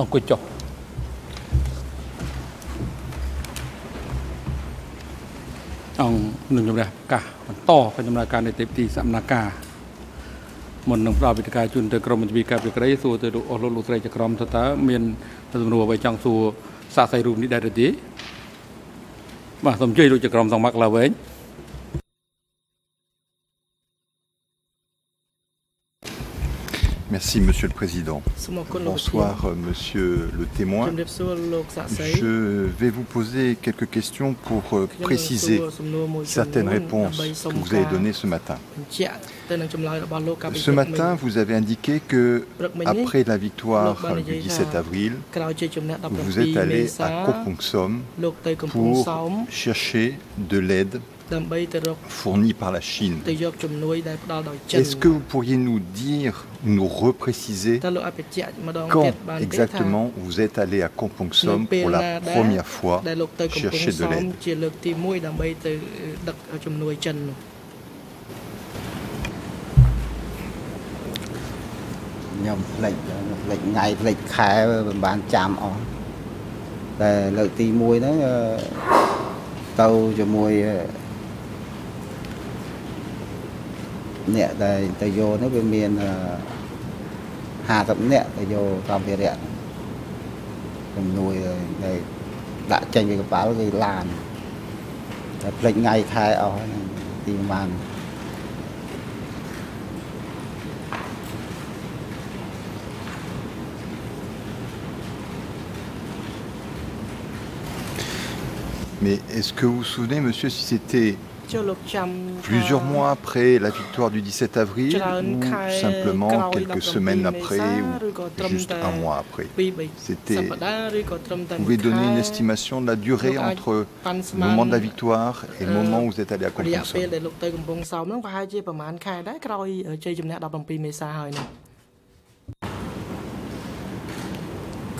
អង្គុយចុះអង្គនឹងជំរះប្រកាសបន្តបដំណើរការនៃទេពទីសំណាការមុននឹងផ្ដល់វិធានជូនទៅក្រមមន្ត្រីការពិក្រីសួរទៅអស់លោកលោកស្រីចក្រមថាតើមានសំណួរអ្វីចង់សួរសាកសីរូបនេះដែរឬទេបាទសូមជួយលោកចក្រមសងមកឡើងវិញ Merci, Monsieur le Président. Bonsoir, Monsieur le témoin. Je vais vous poser quelques questions pour euh, préciser certaines réponses que vous avez données ce matin. Ce matin, vous avez indiqué que, après la victoire du 17 avril, vous êtes allé à Kopongsom pour chercher de l'aide fournie par la Chine. Est-ce que vous pourriez nous dire, nous repréciser quand exactement vous êtes allé à Kompongsom pour la première fois chercher de l'aide? នបានចាំអស់តែលើកទី1ហ្នឹងទៅជាមួយអ្នកដែលទៅយកនោះវាមាន50អ្នកទៅយកសម្ភារៈជំនួយដែលដាក់ចេញពីកប៉ាល់គឺឡានតែផ្លេចថ្ងៃខែអស់ទីប្រហែល Mais est-ce que vous vous souvenez, monsieur, si c'était plusieurs mois après la victoire du 17 avril ou simplement quelques semaines après ou juste un mois après C'était. Vous pouvez donner une estimation de la durée entre le moment de la victoire et le moment où vous êtes allé à Kompongsom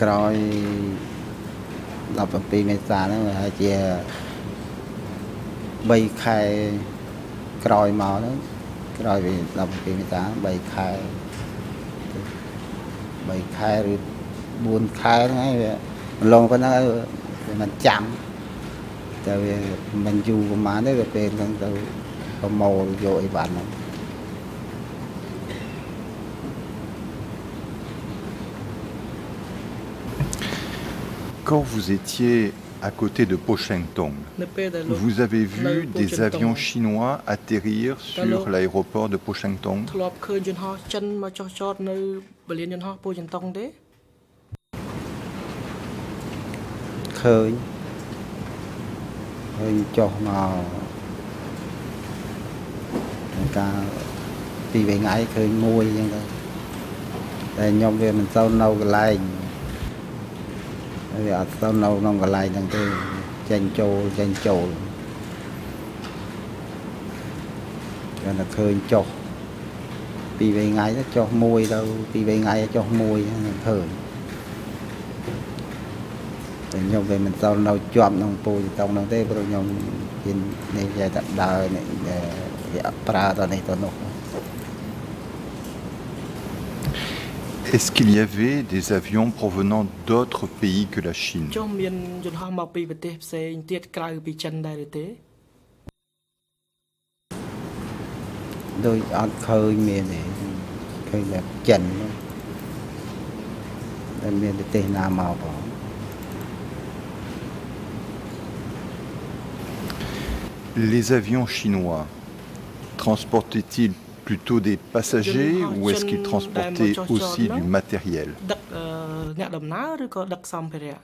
ក្រោយ17មេសាហ្នឹងវាជា 3ខែក្រោយមកហ្នឹងក្រោយពី17មេសា3ខែ3ខែឬ4ខែហ្នឹងហើយវាម្លងប៉ុណ្ណឹងវាមិនចាំតែវាមិនយូរប្រហែលទេវាពេលហ្នឹងទៅប្រមូលយកអីវ៉ាន់ហ្នឹង Quand vous étiez à côté de Pochengtong, vous avez vu des avions chinois atterrir sur l'aéroport de Pochengtong វាមិនសូវនៅកន្លែងវាអត់ទៅនៅក្នុងកន្លែងហ្នឹងទេចេញចូលចេញចូលគាត់តែឃើញចុះពីរថ្ងៃទៅចុះមួយទៅពីរថ្ងៃចុះមួយហ្នឹងឃើញតែខ្ញុំវាមិនទៅនៅជាប់ក្នុងពូជតង់ហ្នឹងទេព្រោះខ្ញុំហ៊ាននេះនិយាយតែដើរនេះវាអត់ប្រើតនេះទៅនោះ Est-ce qu'il y avait des avions provenant d'autres pays que la Chine? Les avions chinois transportaient-ils plutôt des passagers ou est-ce qu'ils transportaient aussi du matériel ដឹកអ្នកដំណើរឬក៏ដឹកសម្ភារៈ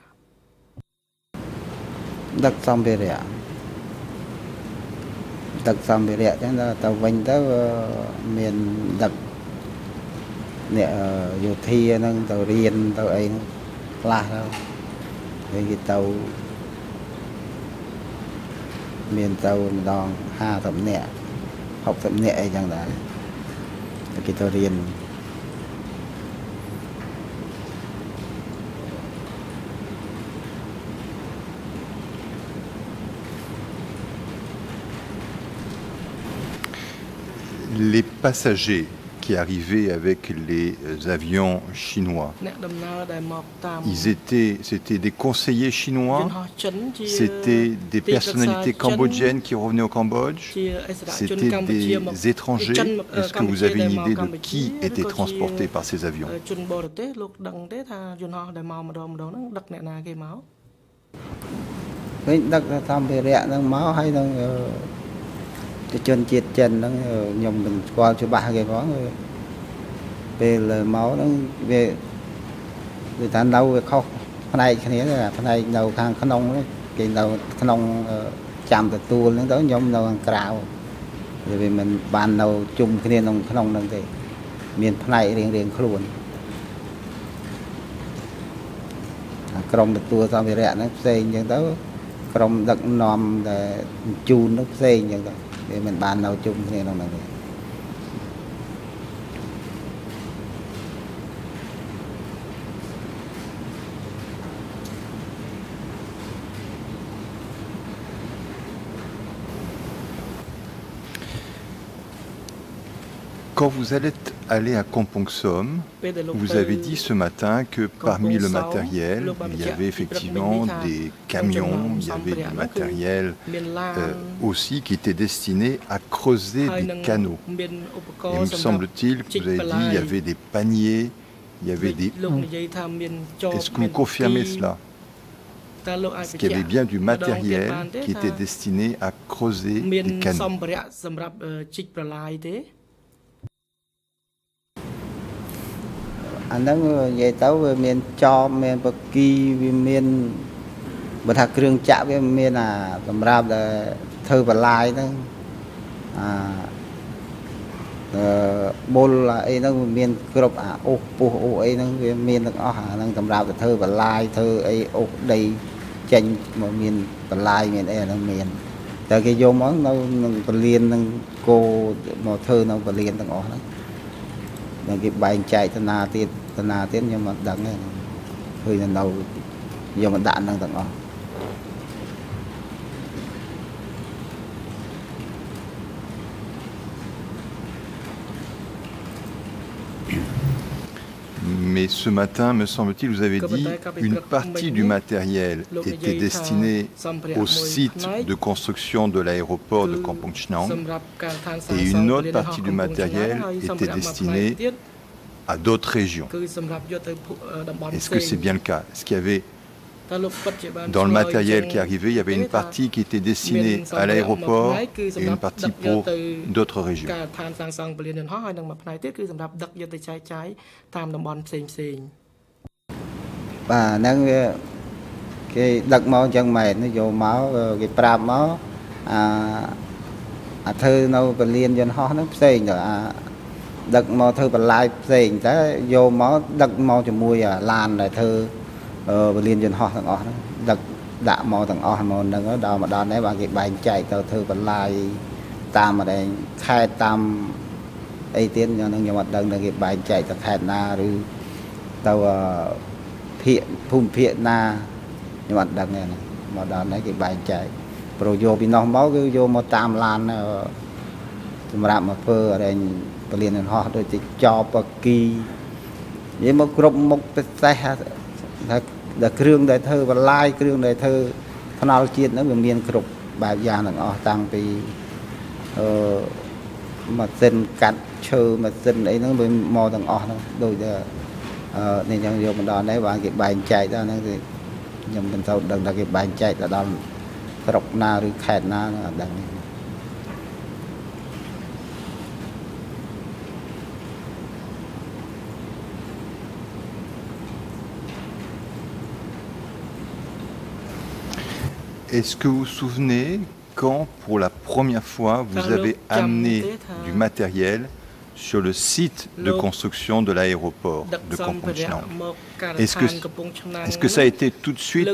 ដឹកសម្ភារៈដឹកសម្ភារៈចឹងទៅវិញទៅមានដឹកអ្នកយោធាហ្នឹងទៅរៀនទៅអីខ្លះទៅហើយគេទៅមានទៅម្ដង50នាក់60នាក់អីចឹងដែរ គេទៅរៀន Les passagers qui arrivaient avec les avions chinois, ils étaient, c'était des conseillers chinois, c'était des personnalités cambodgiennes qui revenaient au Cambodge, c'était des étrangers. Est-ce que vous avez une idée de qui était transporté par ces avions cái chân chiết chân nó nhầm mình qua cho ba cái có về lời máu nó về người ta đâu về khóc phần này cái này là phần này đầu khang khăn ông cái đầu khăn ông chạm từ tua nó đó nhóm đầu hàng cào rồi vì mình bàn đầu chung cái này ông khăn ông đang thì miền phần này riêng riêng luôn ក្រុមទទួលសម្ភារៈហ្នឹងផ្សេងអញ្ចឹងទៅក្រុមដឹកនាំដែលជូននោះផ្សេងអញ្ចឹងទៅ វាមិនបាននៅជុំគ្នាក្នុងហ្នឹងទេ Quand vous allez aller à Kompong-Som, vous avez dit ce matin que parmi le matériel, il y avait effectivement des camions, il y avait du matériel euh, aussi qui était destiné à creuser des canaux. Et me semble-t-il que vous avez dit il y avait des paniers, il y avait des Est-ce que vous confirmez cela? Est-ce qu'il y avait bien du matériel qui était destiné à creuser des canaux អាហ្នឹងនិយាយទៅវាមានចបមានបកីវាមានបើថាគ្រឿងចាក់វាមានអាសម្រាប់ដែលធ្វើបន្លាយហ្នឹងអាអឺបុលអីហ្នឹងវាមានគ្រប់អាអុសពុះអុសអីហ្នឹងវាមានទាំងអស់អាហ្នឹងសម្រាប់ទៅធ្វើបន្លាយធ្វើអីអុសដីចេញមកមានបន្លាយមានអីអាហ្នឹងមានតែគេយកមកនៅនឹងពលាននឹងគោមកធ្វើនៅពលានទាំងអស់ហ្នឹងតែគេបែងចែកតាណាទៀត តាណាទៀតខ្ញុំមិនដឹងទេឃើញនៅយកមកដាក់ហ្នឹងទាំងអស់ Mais ce matin, me semble-t-il, vous avez dit une partie du matériel était destinée au site de construction de l'aéroport de Kampong Chnang et une autre partie du matériel était destinée à d'autres régions. Est-ce que c'est bien le cas? Est-ce qu'il y avait dans le matériel qui arrivait, il y avait une partie qui était destinée à l'aéroport et une partie pour d'autres régions? បាទហ្នឹងវាគេដឹកមកអញ្ចឹងមែនយកមកគេប្រាប់មកអាអាធ្វើនៅពលានយន្តហោះហ្នឹងផ្សេងទៅអាដឹកមកធ្វើបន្លាយផ្សេងតែយកមកដឹកមកជាមួយអាឡានដែលធ្វើពលានយន្តហោះទាំងអស់ហ្នឹងដឹកដាក់មកទាំងអស់មកហ្នឹងដល់មកដល់នេះបានគេបែងចែកទៅធ្វើបន្លាយតាមអដែងខេតតាមអីទៀតខ្ញុំនឹងខ្ញុំអត់ដឹងថាគេបែងចែកទៅខេតណាឬទៅភាគភូមិភាគណាខ្ញុំអត់ដឹងទេមកដល់នេះគេបែងចែកព្រោះយកពីនោះមកគឺយកមកតាមឡានសម្រាប់មកធ្វើអដែង ពលានយន្តហោះដូចជាចោបគីនិយាយមកគ្រប់មុខពិសេសថាដែលគ្រឿងដែលធ្វើបន្លាយគ្រឿងដែលធ្វើថ្នល់ជាតិហ្នឹងវាមានគ្រប់បែបយ៉ាងទាំងអស់តាំងពីអឺម៉ាស៊ីនកាត់ឈើម៉ាស៊ីនអីហ្នឹងវាមកទាំងអស់ហ្នឹងដូចតែអឺនេះចឹងយកមកដល់នេះបានគេបែងចែកដល់ហ្នឹងគឺខ្ញុំមិនសូវដឹងថាគេបែងចែកទៅដល់ស្រុកណាឬខេត្តណាហ្នឹងអត់ដឹងទេ Est-ce que vous vous souvenez quand, pour la première fois, vous avez amené du matériel sur le site de construction de l'aéroport de Kampong Est-ce que, est que ça a été tout de suite,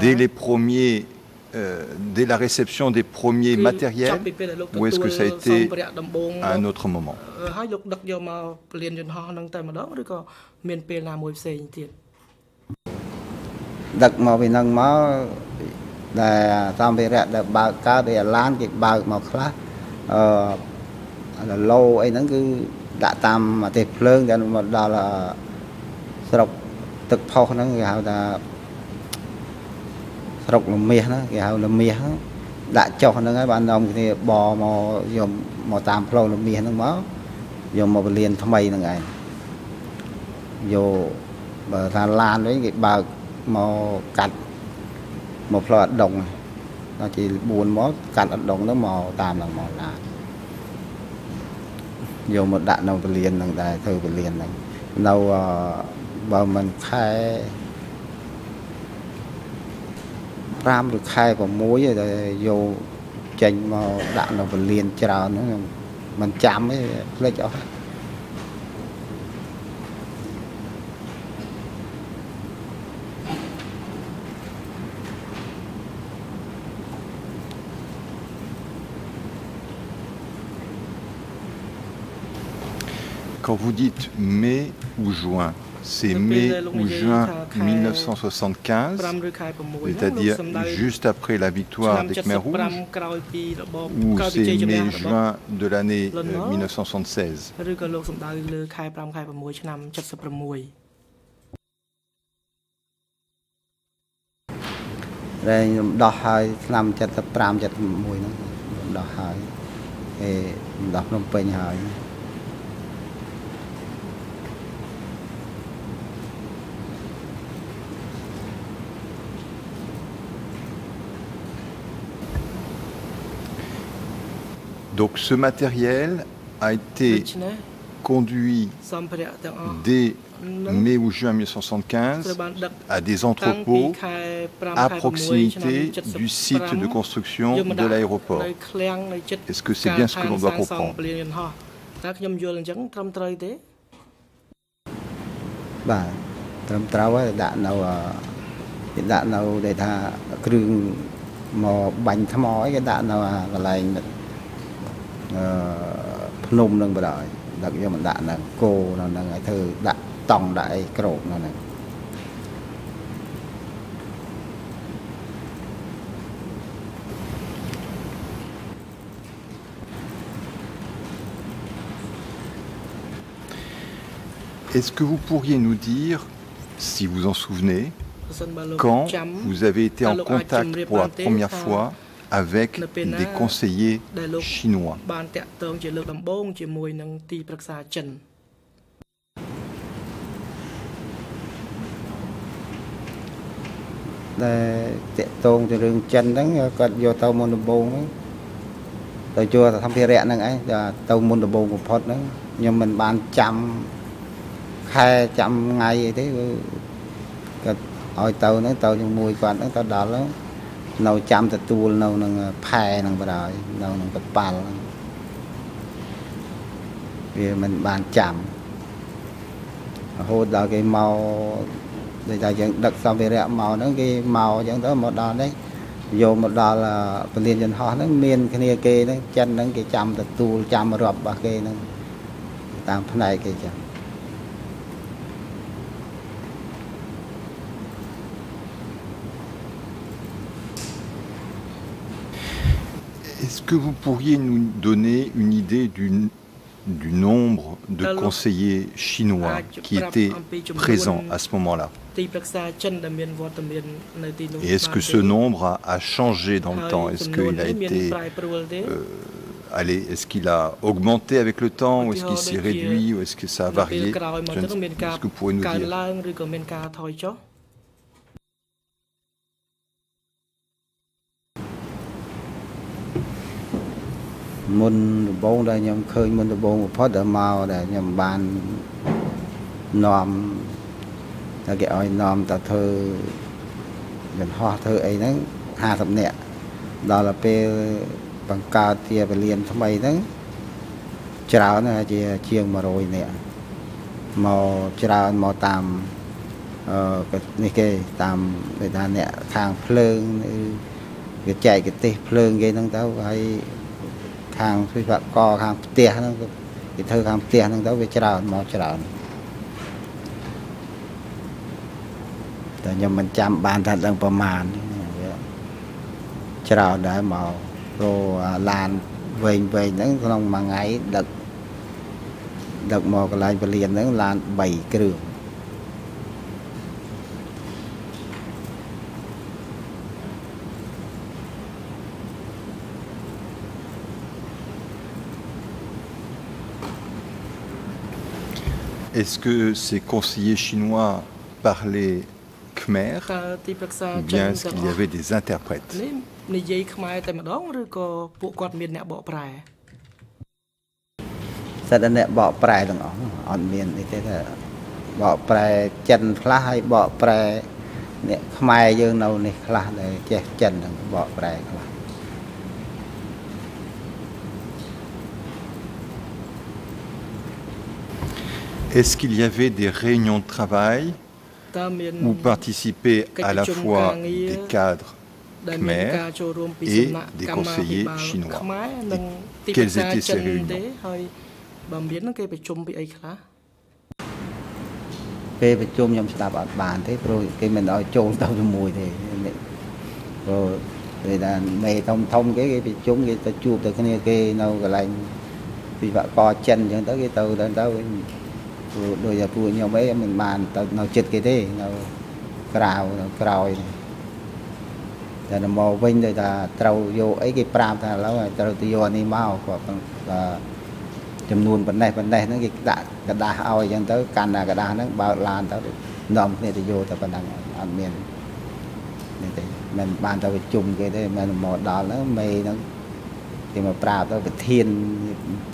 dès les premiers, euh, dès la réception des premiers matériels, ou est-ce que ça a été à un autre moment? ដែលសម្ភារៈដែលបើកកើតដោយអាឡានគេបើកមកខ្លះអឺឡូអីហ្នឹងគឺដាក់តាមអាទេសភ្លើងដល់មកដល់ស្រុកទឹកផុសហ្នឹងគេហៅថាស្រុកលមាសណាគេហៅលមាសហ្នឹងដាក់ចុះហ្នឹងហើយបាននាំគ្នាបមកយកមកតាមផ្លូវលមាសហ្នឹងមកយកមកពលានថ្មីហ្នឹងឯងយកបើថាឡានវិញគេបើកមកកាត់ មកផ្លូវអដុងដល់ជា4មកកាត់អដុងហ្នឹងមកតាមឡើងមកឡានយកមកដាក់នៅពលានហ្នឹងដែរធ្វើពលានហ្នឹងនៅបើមិនខែ5ឬខែ6តែយកចេញមកដាក់នៅពលានច្រើនហ្នឹងមិនចាំទេភ្លេចអស់ Quand vous dites mai ou juin, c'est mai ou juin 1975, c'est-à-dire juste après la victoire des Khmer Rouges, ou c'est mai juin de l'année 1976 ដែលខ្ញុំដោះហើយឆ្នាំ75 76ហ្នឹងខ្ញុំដោះហើយគេដោះភ្នំពេញហើយ Donc ce matériel a été conduit dès mai ou juin 1975 à des entrepôts à proximité du site de construction de l'aéroport. Est-ce que c'est bien ce que l'on doit comprendre បា ភ្នំនឹងបណ្ដោយដឹកយកមកដាក់នៅគោនៅនឹងឲ្យធ្វើដាក់តង់ដាក់អីក្របនៅនឹង Est-ce que vous pourriez nous dire, si vous en souvenez, quand vous avez été en contact pour la première fois avec des conseillers chinois បានតាក់ទងជាលើកដំបូងជាមួយនឹងទីប្រឹក្សាចិនដែលតាក់ទងទៅរឿងចិនហ្នឹងគាត់យកទៅមុនដំបូងហ្នឹងទៅជួសម្ភារៈហ្នឹងឯងទៅមុនដំបូងបំផុតហ្នឹងខ្ញុំមិនបានចាំខែចាំថ្ងៃអីទេគាត់ឲ្យទៅហ្នឹងទៅជាមួយគាត់ហ្នឹងទៅដល់ហ្នឹងនៅចាំទទួលនៅនឹងផែនឹងបដ ாய் នៅនឹងកប៉ាល់វាមិនបានចាំរហូតដល់គេមកដូចថាយើងដឹកសម្ភារៈមកហ្នឹងគេមកអញ្ចឹងទៅមកដល់នេះយកមកដល់ពលានយន្តហោះហ្នឹងមានគ្នាគេហ្នឹងចិនហ្នឹងគេចាំទទួលចាំរាប់របស់គេហ្នឹងតាមផ្នែកគេចឹង que vous pourriez nous donner une idée du, du nombre de conseillers chinois qui étaient présents à ce moment-là? Et est-ce que ce nombre a, a changé dans le temps? Est-ce qu'il a été... Euh, allez, est-ce qu'il a augmenté avec le temps ou est-ce qu'il s'est réduit ou est-ce que ça a varié? Est-ce que vous pourriez nous dire មុនដំបូងដែលខ្ញុំឃើញមុនដំបូងបំផុតដែលមកដែលខ្ញុំបាននាំតែគេឲ្យនាំទៅធ្វើយន្តហោះធ្វើអីហ្នឹង50នាក់ដល់ពេលបង្កើតជាពលានថ្មីហ្នឹងច្រើនជាជាង100នាក់មកច្រើនមកតាមអឺនេះគេតាមគេថាអ្នកខាងភ្លើងគេចែកទេសភ្លើងគេហ្នឹងទៅហើយ ខាងវិបកខាងផ្ទះហ្នឹងគេធ្វើខាងផ្ទះហ្នឹងទៅវាច្រើនមកច្រើនតែខ្ញុំមិនចាំបានថាដឹងប្រមាណវាច្រើនដែរមកព្រោះឡានវែងវែងហ្នឹងក្នុងមួយថ្ងៃដឹកដឹកមកកន្លែងពលានហ្នឹងឡាន3គ្រឿង Est-ce que ces conseillers chinois parlaient khmer ou bien est-ce qu'il y avait des interprètes និយាយខ្មែរតែម្ដងឬក៏ពួកគាត់មានអ្នកបកប្រែសិតតែអ្នកបកប្រែទាំងអស់អត់មានអីទេថាបកប្រែចិនខ្លះហើយបកប្រែអ្នកខ្មែរយើងនៅនេះខ្លះដែលចេះចិនហ្នឹងបកប្រែខ្លះ Est-ce qu'il y avait des réunions de travail où participaient à la fois des cadres khmer et des conseillers chinois et Quelles étaient ces réunions ពេលប្រជុំខ្ញុំស្ដាប់អត់បានទេព្រោះគេមិនឲ្យចូលទៅជាមួយទេព្រោះពេលថាមេធំធំគេគេប្រជុំគេទៅជួបទៅគ្នាគេនៅកន្លែងវិបកចិនអញ្ចឹងទៅគេទៅទៅទៅ ព្រោះដូចតែពួកខ្ញុំអីមិនបានទៅនៅចិត្តគេទេនៅក្រៅនៅក្រោយតែមកវិញដូចថាត្រូវយកអីគេប្រាប់ថាឥឡូវត្រូវទៅយកនេះមកគាត់ថាចំនួនប៉ុណ្ណេះប៉ុណ្ណេះហ្នឹងគេដាក់กระดาษឲ្យអញ្ចឹងទៅកាន់តែกระดาษហ្នឹងបើកឡានទៅនាំគ្នាទៅយកតែប៉ុណ្ណឹងអត់មាននេះទេមិនបានទៅប្រជុំគេទេមិនមកដល់ហ្នឹងមេហ្នឹងគេមកប្រាប់ទៅប្រធាន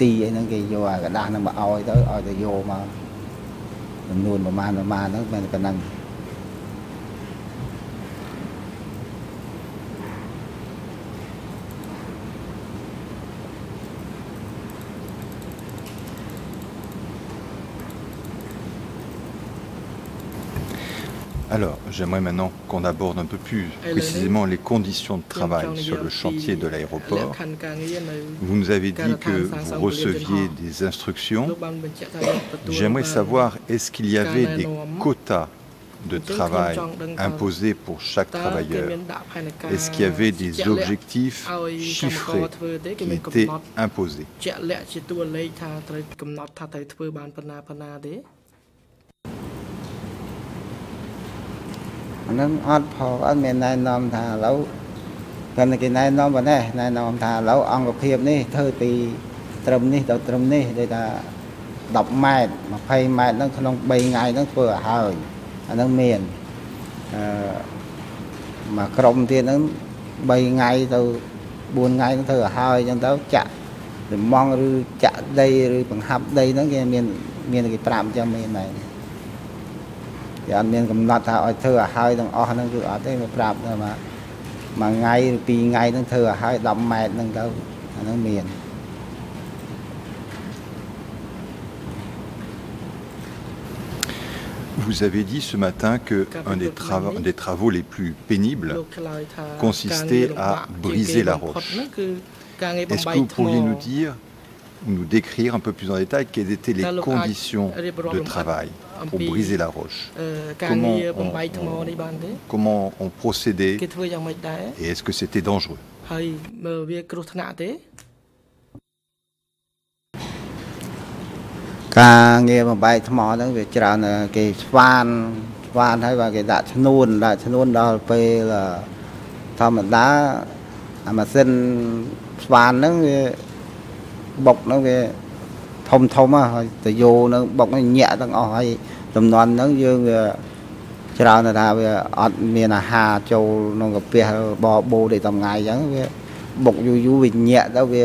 ទីអីហ្នឹងគេយកអាกระดาษហ្នឹងមកឲ្យទៅឲ្យទៅយកមក ចំនួនប្រមាណប្រមាណហ្នឹងមិនប៉ុណ្ណឹង Alors, j'aimerais maintenant qu'on aborde un peu plus précisément les conditions de travail sur le chantier de l'aéroport. Vous nous avez dit que vous receviez des instructions. J'aimerais savoir, est-ce qu'il y avait des quotas de travail imposés pour chaque travailleur Est-ce qu'il y avait des objectifs chiffrés qui étaient imposés អានឹងអត់ផងអត់មានណែនាំថាឥឡូវគាត់គេណែនាំប៉ុណ្ណេះណែនាំថាឥឡូវអង្គភាពនេះធ្វើពីត្រឹមនេះទៅត្រឹមនេះដូចថា10ម៉ែត្រ20ម៉ែត្រហ្នឹងក្នុង3ថ្ងៃហ្នឹងធ្វើឲ្យហើយអានឹងមានអឺមកក្រុមទៀតហ្នឹង3ថ្ងៃទៅ4ថ្ងៃហ្នឹងធ្វើឲ្យហើយអញ្ចឹងទៅចាក់លំងឬចាក់ដីឬបង្ហាប់ដីហ្នឹងគេមានមានគេប្រាប់អញ្ចឹងមានដែរ គេអត់មានកំណត់ថាឲ្យធ្វើឲ្យហើយទាំងអស់ហ្នឹងគឺអត់ទេមកប្រាប់ថាមួយថ្ងៃឬពីរថ្ងៃហ្នឹងធ្វើឲ្យហើយ10ម៉ែត្រហ្នឹងទៅអាហ្នឹងមាន Vous avez dit ce matin qu'un des, travaux, des travaux les plus pénibles consistait à briser la roche. Est-ce que vous pourriez nous dire, nous décrire un peu plus en détail quelles étaient les conditions de travail Pour briser la roche comment on, on, comment on procédait et est-ce que c'était dangereux ការងារ ធម្មតាអាម៉ាស៊ីនស្វានហ្នឹងវាបុកហ្នឹងវាធំធំហើយតយោហ្នឹងបុកញាក់ទាំងអស់ហើយចំនួនហ្នឹងយើងវាច្រើនថាវាអត់មានអាហារចូលក្នុងកាពះបបោដូចថ្ងៃអញ្ចឹងវាបុកយូរយូរវាញាក់ទៅវា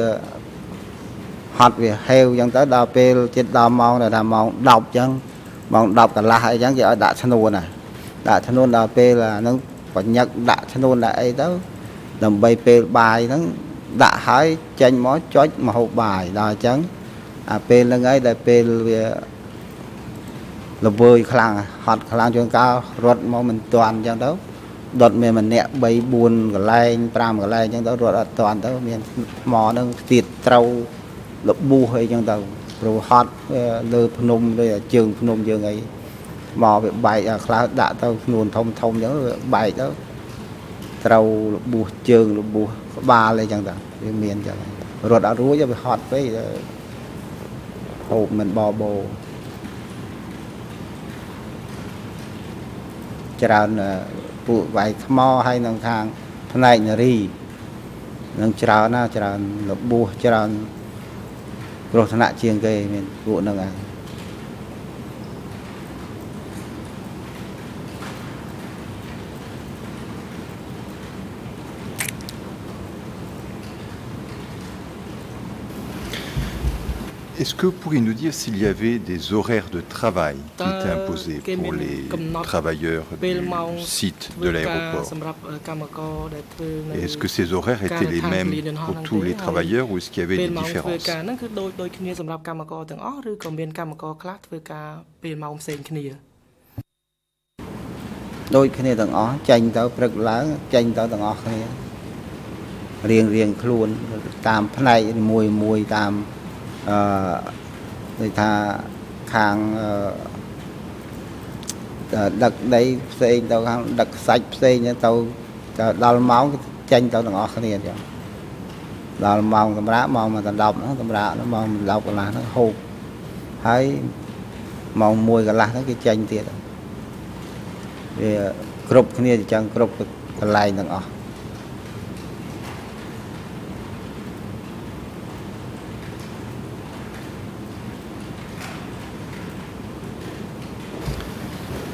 ហត់វាហេវអញ្ចឹងទៅដល់ពេលចិត្តដល់ម៉ោងដល់ម៉ោង10អញ្ចឹងម៉ោង10កន្លះអីចឹងគេឲ្យដាក់ឈ្នួនណាដាក់ឈ្នួនដល់ពេលហ្នឹងបញឹកដាក់ឈ្នួនដាក់អីទៅដើម្បីពេលបាយហ្នឹងដាក់ហើយចេញមកចុចមកហូបបាយដល់អញ្ចឹង អាពេលហ្នឹងហើយដែលពេលវាល្វើយខ្លាំងហត់ខ្លាំងជួនកាលរត់មកមិនទាន់អញ្ចឹងទៅដុតមានម្នាក់3 4កន្លែង5កន្លែងអញ្ចឹងទៅរត់អត់ទាន់ទៅមានថ្មហ្នឹងទៀតត្រូវលប៊ូសអីចឹងទៅព្រោះហត់លើភ្នំលើជើងភ្នំយើងអីមកវាបែកខ្លះដាក់ទៅខ្លួនធំធំចឹងវាបែកទៅត្រូវលប៊ូសជើងលប៊ូសក្បាលអីចឹងទៅវាមានចឹងរត់អត់រួចវាហត់ពេក ហូបមិនបបោច្រើនពួកវាយថ្មហើយនឹងខាងផ្នែកនារីនឹងច្រើនណាច្រើនរបួសច្រើនគ្រោះថ្នាក់ជាងគេមានពួកហ្នឹងឯង Est-ce que vous pourriez nous dire s'il y avait des horaires de travail qui étaient imposés pour les travailleurs du site de l'aéroport Est-ce que ces horaires étaient les mêmes pour tous les travailleurs ou est-ce qu'il y avait des différences ដូចគ្នាទាំងអស់ចេញទៅព្រឹកឡើងចេញទៅទាំងអស់គ្នារៀងរៀងខ្លួនតាមផ្នែកមួយមួយតាម អឺដូចថាខាងអឺដឹកដីផ្សេងទៅខាងដឹកសាច់ផ្សេងទៅដល់ម៉ោងចេញទៅទាំងអស់គ្នាចឹងដល់ម៉ោងសម្រាប់ម៉ោងមកដល់10ហ្នឹងសម្រាប់ម៉ោង10កន្លះហ្នឹងហូបហើយម៉ោង1កន្លះហ្នឹងគេចេញទៀតវាគ្រប់គ្នាចឹងគ្រប់កន្លែងទាំងអស់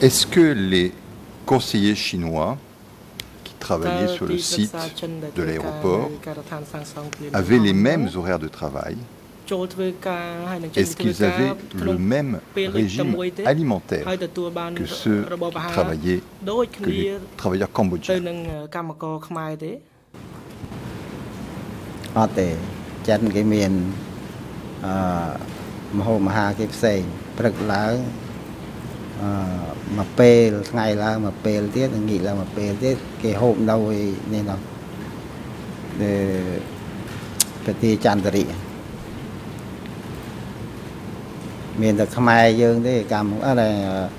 Est-ce que les conseillers chinois qui travaillaient sur le site de l'aéroport avaient les mêmes horaires de travail Est-ce qu'ils avaient le même régime alimentaire que ceux qui travaillaient, que les travailleurs cambodgiens អត់ទេចិនគេមានអឺមហោមហាគេផ្សេងព្រឹកឡើងអឺ មួយពេលថ្ងៃឡើងមួយពេលទៀតងាកឡើងមួយពេលទៀតគេហូបនៅនេះនោះប្រទេសចន្ទរិមានតែខ្មែរយើងទេកម្មអត់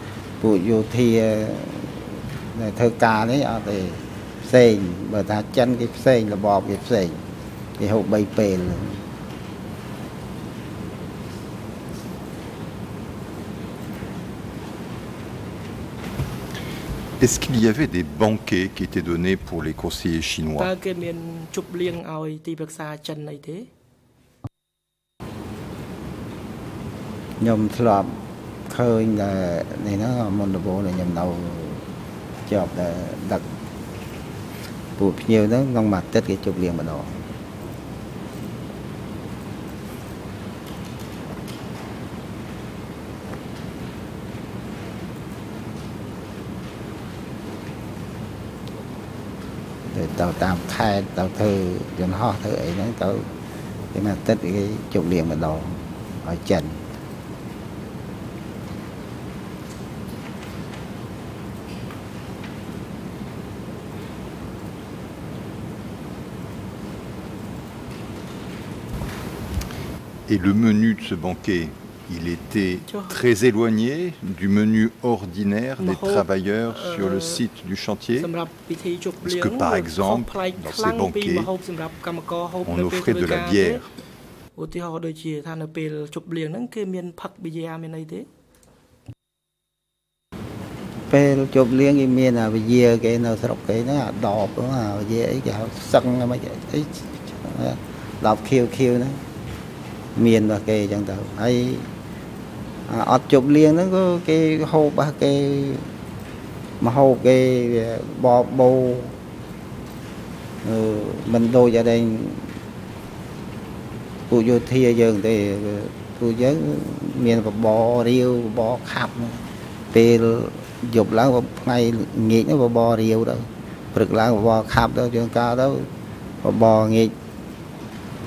ពួកយោធាដែលធ្វើការនេះអត់ទេផ្សេងបើថាចិនគេផ្សេងរបបគេផ្សេងគេហូប3ពេល Est-ce qu'il y avait des banquets qui étaient donnés pour les conseillers chinois តើគេមានជប់លៀងឲ្យទីប្រឹក្សាចិនអីទេខ្ញុំធ្លាប់ឃើញតែនេះហ្នឹងមុនដំបូងខ្ញុំនៅជាប់តែដឹកពួកភ្ញៀវហ្នឹងក្នុងមួយអាទិត្យគេជប់លៀងម្ដងទៅតាមខេត្តទៅធ្វើយន្តហោះធ្វើ អីហ្នឹងទៅគេមកទឹកគេជប់លៀងម្ដងឲ្យចិន Et le menu de ce banquet il était très éloigné du menu ordinaire des travailleurs sur le site du chantier. Parce que par exemple, dans ces banquets, on offrait de la bière. មានផឹកប៊ីយ៉ាមានអីទេពេលជប់លៀងគេមានអាវិយាគេនៅស្រុកគេហ្នឹងអាដបអាវិយាអីគេហៅសឹងមិនអីដបខៀវខៀវហ្នឹងមានរបស់គេអញ្ចឹងទៅហើយអត់ជប់លៀងហ្នឹងក៏គេហូបរបស់គេមកហូបគេបបោអឺមិនដូចអីពួកយោធាយើងទេធពួកយើងមានបបររាវបបរខាប់ពេលយប់ឡើងថ្ងៃងាកបបររាវទៅព្រឹកឡើងបបរខាប់ទៅជាងកាលទៅបបរងាក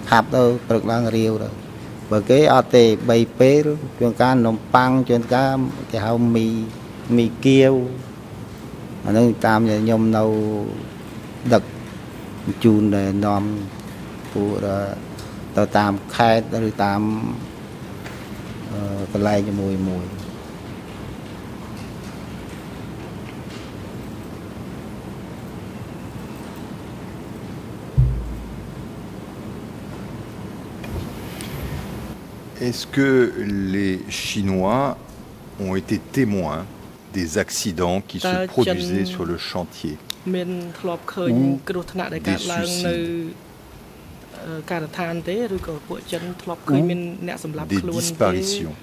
ខាប់ទៅព្រឹកឡើងរាវទៅ បើគេអត់ទេ3ពេលជាងការនំប៉័ងជាងការគេហៅមីមីគៀវអានឹងតាមខ្ញុំនៅដឹកជូនដែលនាំពួកទៅតាមខេត្តឬតាមកន្លែងជាមួយមួយ Est-ce que les Chinois ont été témoins des accidents qui se produisaient sur le chantier ou des disparitions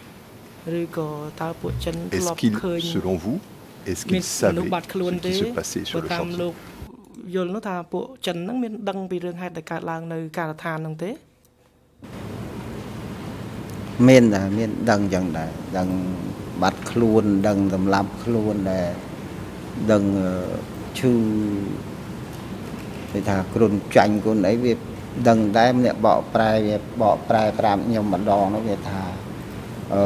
Est-ce qu'ils, selon vous, est-ce qu'ils savaient ce qui se passait sur le chantier មានដឹងពីរឿងហេតុដែលកើតឡើងនៅការដ្ឋានហ្នឹងទេមានដែរមានដឹងចឹងដែរដឹងបាត់ខ្លួន ដឹងសម្លាប់ខ្លួនដែរដឹងឈឺគេថាគ្រុនចាញ់គុណអីវាដឹងដែរអ្នកបកប្រែវាបកប្រែប្រាប់ខ្ញុំម្ដងនោះវាថាអឺ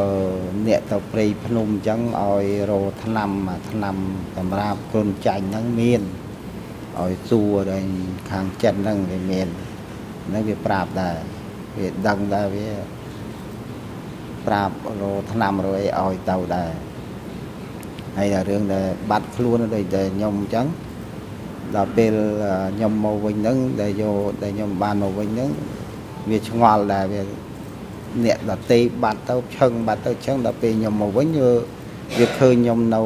អ្នកទៅព្រៃភ្នំអញ្ចឹងឲ្យរោឆ្នាំឆ្នាំសម្រាប់គ្រុនចាញ់ហ្នឹងមានឲ្យសួរដល់ខាងចិត្តហ្នឹងវាមានហ្នឹងវាប្រាប់ដែរវាដឹងដែរវា ប្រាប់រោឆ្នាំរោអីឲ្យទៅដែរហើយតែរឿងដែលបាត់ខ្លួនដូចតែខ្ញុំអញ្ចឹងដល់ពេលខ្ញុំមកវិញហ្នឹងដែលយកដែលខ្ញុំបានមកវិញហ្នឹងវាឆ្ងល់ដែរវាអ្នកដតេបាត់ទៅឆឹងបាត់ទៅឆឹងដល់ពេលខ្ញុំមកវិញវាវាឃើញខ្ញុំនៅ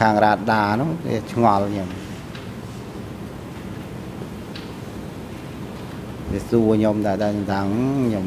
ខាងរ៉ាដាហ្នឹងវាឆ្ងល់ខ្ញុំវាសួរខ្ញុំតែដល់ថាខ្ញុំ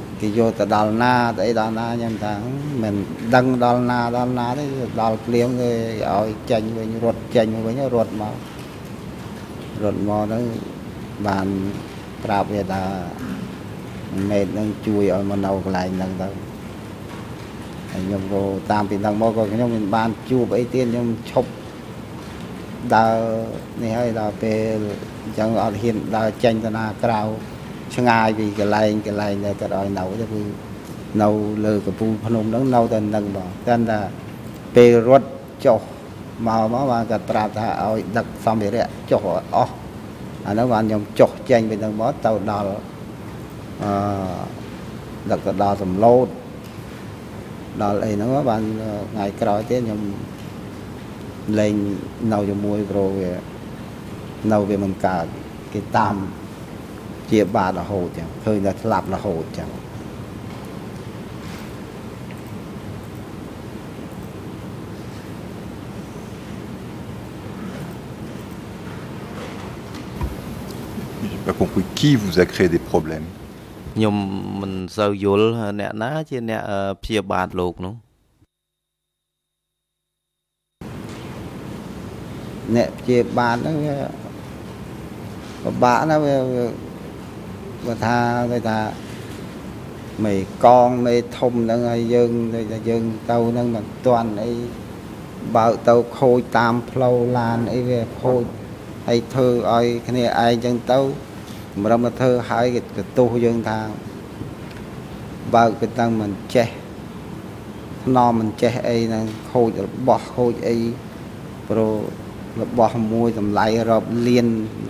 គេយកទៅដល់ណាទៅអីដល់ណាខ្ញុំថាមិនដឹងដល់ណាដល់ណាទេដល់ភ្លៀងគេឲ្យចេញវិញរត់ចេញវិញរត់មករត់មកទៅបានប្រាប់វាថាមេតនឹងជួយឲ្យមកនៅកន្លែងហ្នឹងទៅហើយខ្ញុំក៏តាមពីហ្នឹងមកក៏ខ្ញុំមិនបានជួបអីទៀតខ្ញុំឈប់ដើរនេះហើយដល់ពេលអញ្ចឹងអត់ហ៊ានដើរចេញទៅណាក្រៅ ឆ្ងាយពីកន្លែងកន្លែងដែលគាត់ឲ្យនៅទៅគឺនៅលើកំពូលភ្នំហ្នឹងនៅតែនឹងបងតែថាពេលរត់ចុះមកមកបានគាត់ប្រាប់ថាឲ្យដឹកសម្ភារៈចុះអស់អានោះបានខ្ញុំចុះចេញពីនឹងមកទៅដល់អឺដឹកទៅដល់សំឡូតដល់អីហ្នឹងបានថ្ងៃក្រោយទៀតខ្ញុំលេងនៅជាមួយព្រោះវានៅវាមិនកើតគេតាម ជាបាតរហូតចឹងឃើញតែស្លាប់រហូតចឹង J'ai pas compris qui vous a créé des problèmes ខ្ញុំមិនសូវយល់អ្នកណាជាអ្នកព្យាបាទលោកនោះអ្នកព្យាបាទហ្នឹងវាពិបាកណាស់វា បើថាគេថាមេកងមេធំហ្នឹងហើយយើងដូចថាយើងទៅហ្នឹងមិនទាន់អីបើកទៅខូចតាមផ្លូវឡានអីវាខូចហើយធ្វើឲ្យគ្នាឯងចឹងទៅម្រឹមទៅធ្វើហើយគេកទុះយើងថាបើកទៅតាំងមិនចេះថ្នមមិនចេះអីហ្នឹងខូចរបស់ខូចអីព្រោះ របស់មួយតម្លៃរាប់លាន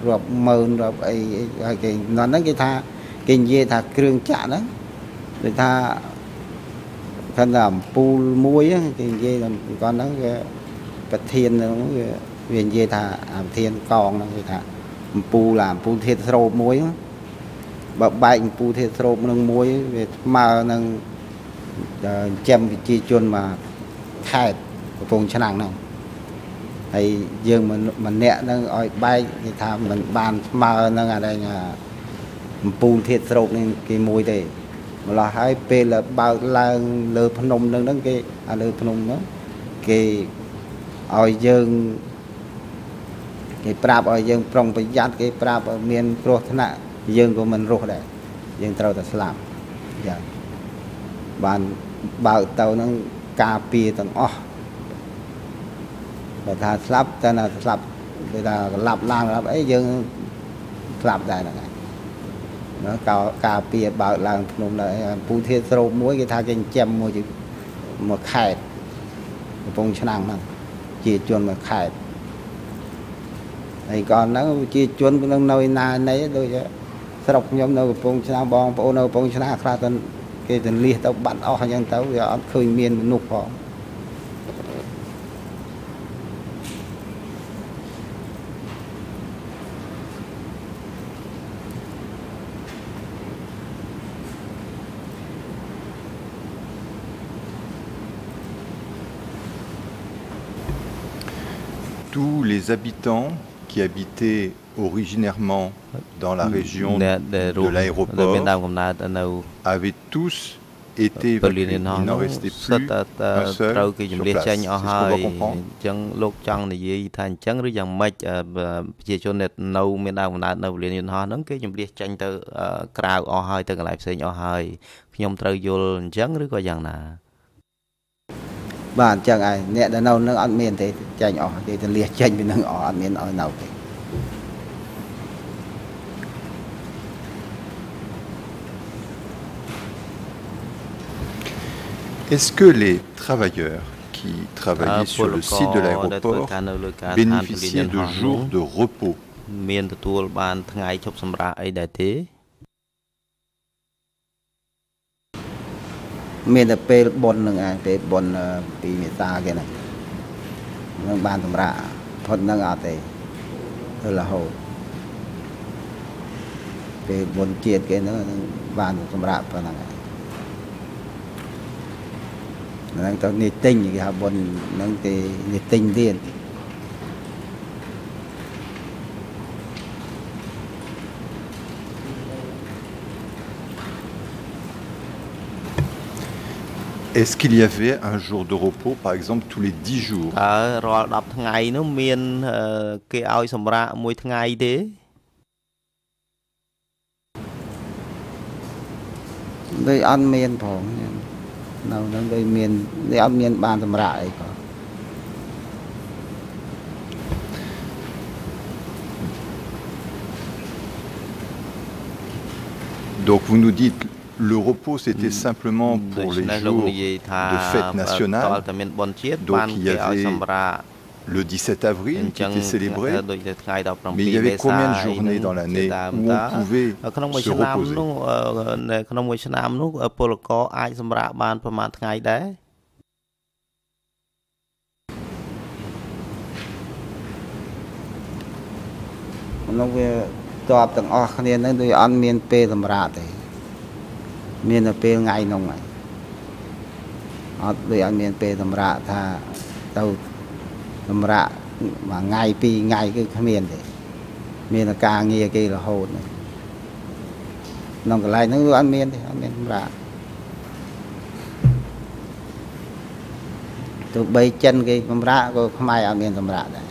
រាប់ម៉ឺនរាប់អីហើយគេដល់ហ្នឹងគេថាគេនិយាយថាគ្រឿងចាក់ហ្នឹងដូចថាគាត់ថាអំពូលមួយគេនិយាយថាគាត់ហ្នឹងគេប្រធានហ្នឹងវាវានិយាយថាប្រធានកងហ្នឹងគេថាអំពូលអាអំពូលធាតុស្រោបមួយបើបែកពូទេស្រោបនឹងមួយវាស្មើនឹងចិញ្ចឹមវិជាជនមកខេតកំពង់ឆ្នាំងហ្នឹង ហើយយើងម្នាក់ហ្នឹងឲ្យបែកគេថាមិនបានស្មើនឹងអានេះអំពូលធាតស្រោបនេះគេមួយទេម្លោះហើយពេលបើកឡើងលើភ្នំនឹងហ្នឹងគេអាលើភ្នំហ្នឹងគេឲ្យយើងគេប្រាប់ឲ្យយើងប្រុងប្រយ័ត្នគេប្រាប់ឲ្យមានគ្រោះថ្នាក់យើងក៏មិនរស់ដែរយើងត្រូវតែស្លាប់ចាបានបើកទៅនឹងការពារទាំងអស់ បើថាស្លាប់តែណាស្លាប់ពេលថាក្លាប់ឡើងក្លាប់អីយើងស្លាប់ដែរហ្នឹងឯងណាកោការពារបើកឡើងភ្នំនៅពូធាស្រោបមួយគេថាគេចិញ្ចឹមមួយមួយខេតកំពង់ឆ្នាំងហ្នឹងជាជនមួយខេតហើយកូនហ្នឹងជាជនក្នុងនៅណានៃដូចស្រុកខ្ញុំនៅកំពង់ឆ្នាំងបងប្អូននៅកំពង់ឆ្នាំងខ្លះទៅគេទលៀសទៅបាត់អស់អញ្ចឹងទៅវាអត់ឃើញមានមនុស្សផង tous les habitants qui habitaient originairement dans la région de l'aéroport avaient tous été évacués. Il n'en restait plus un seul sur place. C'est ce qu'on va comprendre. ចឹងលោកចង់និយាយថាអញ្ចឹងឬយ៉ាងម៉េចប្រជាជននៅមានដើមកំណើតនៅពលានយន្តហោះហ្នឹងគេជំលះចេញទៅក្រៅអស់ហើយទៅកន្លែងផ្សេងអស់ហើយខ្ញុំត្រូវយល់អញ្ចឹងឬក៏យ៉ាងណា បាទអញ្ចឹងឯងអ្នកដែលនៅនឹងអត់មានទេចាញ់អស់គេទៅលះចេញពីនឹងអស់អត់មានឲ្យនៅទេ Est-ce que les travailleurs qui travaillaient sur le site de l'aéroport bénéficiaient de jours de repos មានទទួលបានថ្ងៃឈប់សម្រាកអីដែរទេ មានតែពេលប៉ុននឹងឯងពេលប៉ុនពីមេសាគេហ្នឹងនឹងបានសម្រាប់ផុតនឹងអត់ទេទៅរហូតពេលបុណ្យជាតិគេហ្នឹងបានសម្រាប់ប៉ុណ្ណឹងហ្នឹងទៅនេះទិញគេហៅបុណ្យហ្នឹងគេនេះទិញទៀត Est-ce qu'il y avait un jour de repos, par exemple, tous les 10 jours? Donc vous nous dites le repos c'était simplement pour les jours de fête nationale. Donc il y avait le 17 avril qui était célébré, mais il y avait combien de journées dans l'année où on pouvait se reposer ក្នុងមួយឆ្នាំនោះពលករអាចសម្រាកបានប្រមាណថ្ងៃដែរនោះវាតបទាំងអស់គ្នានឹងដូចអត់មានពេលសម្រាកទេ មានតែពេលថ្ងៃនោះហើយអត់ដូចអត់មានពេលសម្រាប់ថាទៅសម្រាប់មួយថ្ងៃពីរថ្ងៃគឺគ្មានទេមានតែការងារគេរហូតក្នុងកន្លែងហ្នឹងគឺអត់មានទេអត់មានសម្រាប់ទោះបីចិនគេសម្រាប់ក៏ខ្មែរអត់មានសម្រាប់ដែរ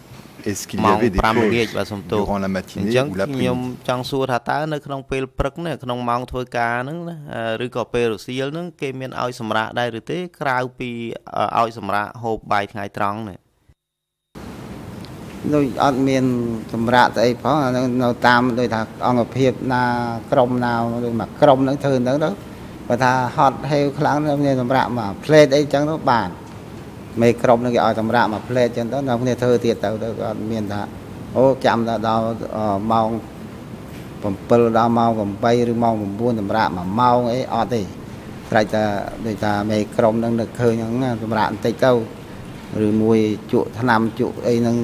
est-ce qu'il y avait des pauses durant la matinée ou l'après-midi ខ្ញុំចង់សួរថាតើនៅក្នុងពេលព្រឹកនេះក្នុងម៉ោងធ្វើការហ្នឹងឬក៏ពេលរសៀលហ្នឹងគេមានឲ្យសម្រាកដែរឬទេក្រៅពីឲ្យសម្រាកហូបបាយថ្ងៃត្រង់នេះដូចអត់មានសម្រាប់ស្អីផងនៅតាមដូចថាអង្គភាពណាក្រុមណាដូចមកក្រុមហ្នឹងធ្វើហ្នឹងទៅគាត់ថាហត់ហេវខ្លាំងមានសម្រាប់មកផ្លេតអីចឹងទៅបាន មេក្រុមនឹងគេឲ្យសម្រាប់មកផ្លេតចឹងទៅនៅគ្នាធ្វើទៀតទៅទៅគាត់មានថាអូចាំដល់ដល់ម៉ោង7ដល់ម៉ោង8ឬម៉ោង9សម្រាប់1ម៉ោងអីអត់ទេស្រេចតែដូចថាមេក្រុមនឹងនឹកឃើញហ្នឹងសម្រាប់បន្តិចទៅឬមួយជក់ថ្នាំជក់អីហ្នឹង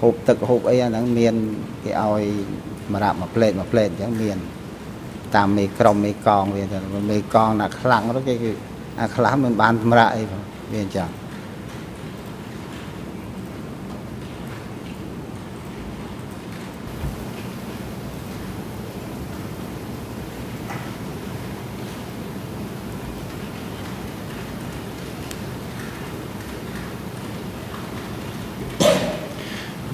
ហូបទឹកហូបអីអាហ្នឹងមានគេឲ្យសម្រាប់មួយផ្លេតមួយផ្លេតអញ្ចឹងមាន តាមមេក្រុមមេកងវាទៅមេកងណាខ្លាំងទៅគេគឺអាខ្លះមិនបានសម្រាប់អីផង វាអ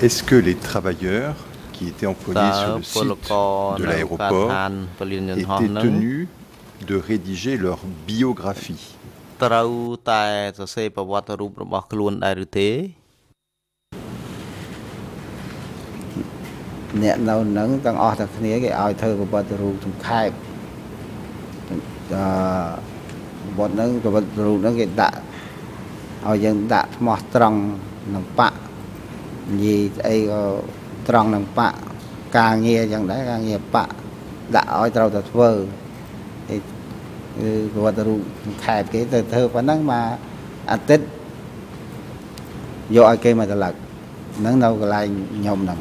Est-ce que les travailleurs qui étaient employés sur le site de l'aéroport étaient tenus de rédiger leur biographie? អ្នកនៅនឹងទាំងអស់តែគ្នាគេឲ្យធ្វើប្រវត្តិរូបសង្ខេបអឺប្រវត្តិហ្នឹងប្រវត្តិរូបហ្នឹងគេដាក់ឲ្យយើងដាក់ថ្មោះត្រង់នឹងបាក់និយាយស្អីក៏ត្រង់នឹងបាក់ការងារយ៉ាងដែរការងារបាក់ដាក់ឲ្យត្រូវតែធ្វើគឺប្រវត្តិរូបខេតគេទៅធ្វើប៉ុណ្ណឹងមកអាទិត្យយកឲ្យគេមកត្រឡឹកហ្នឹងនៅកន្លែងខ្ញុំហ្នឹង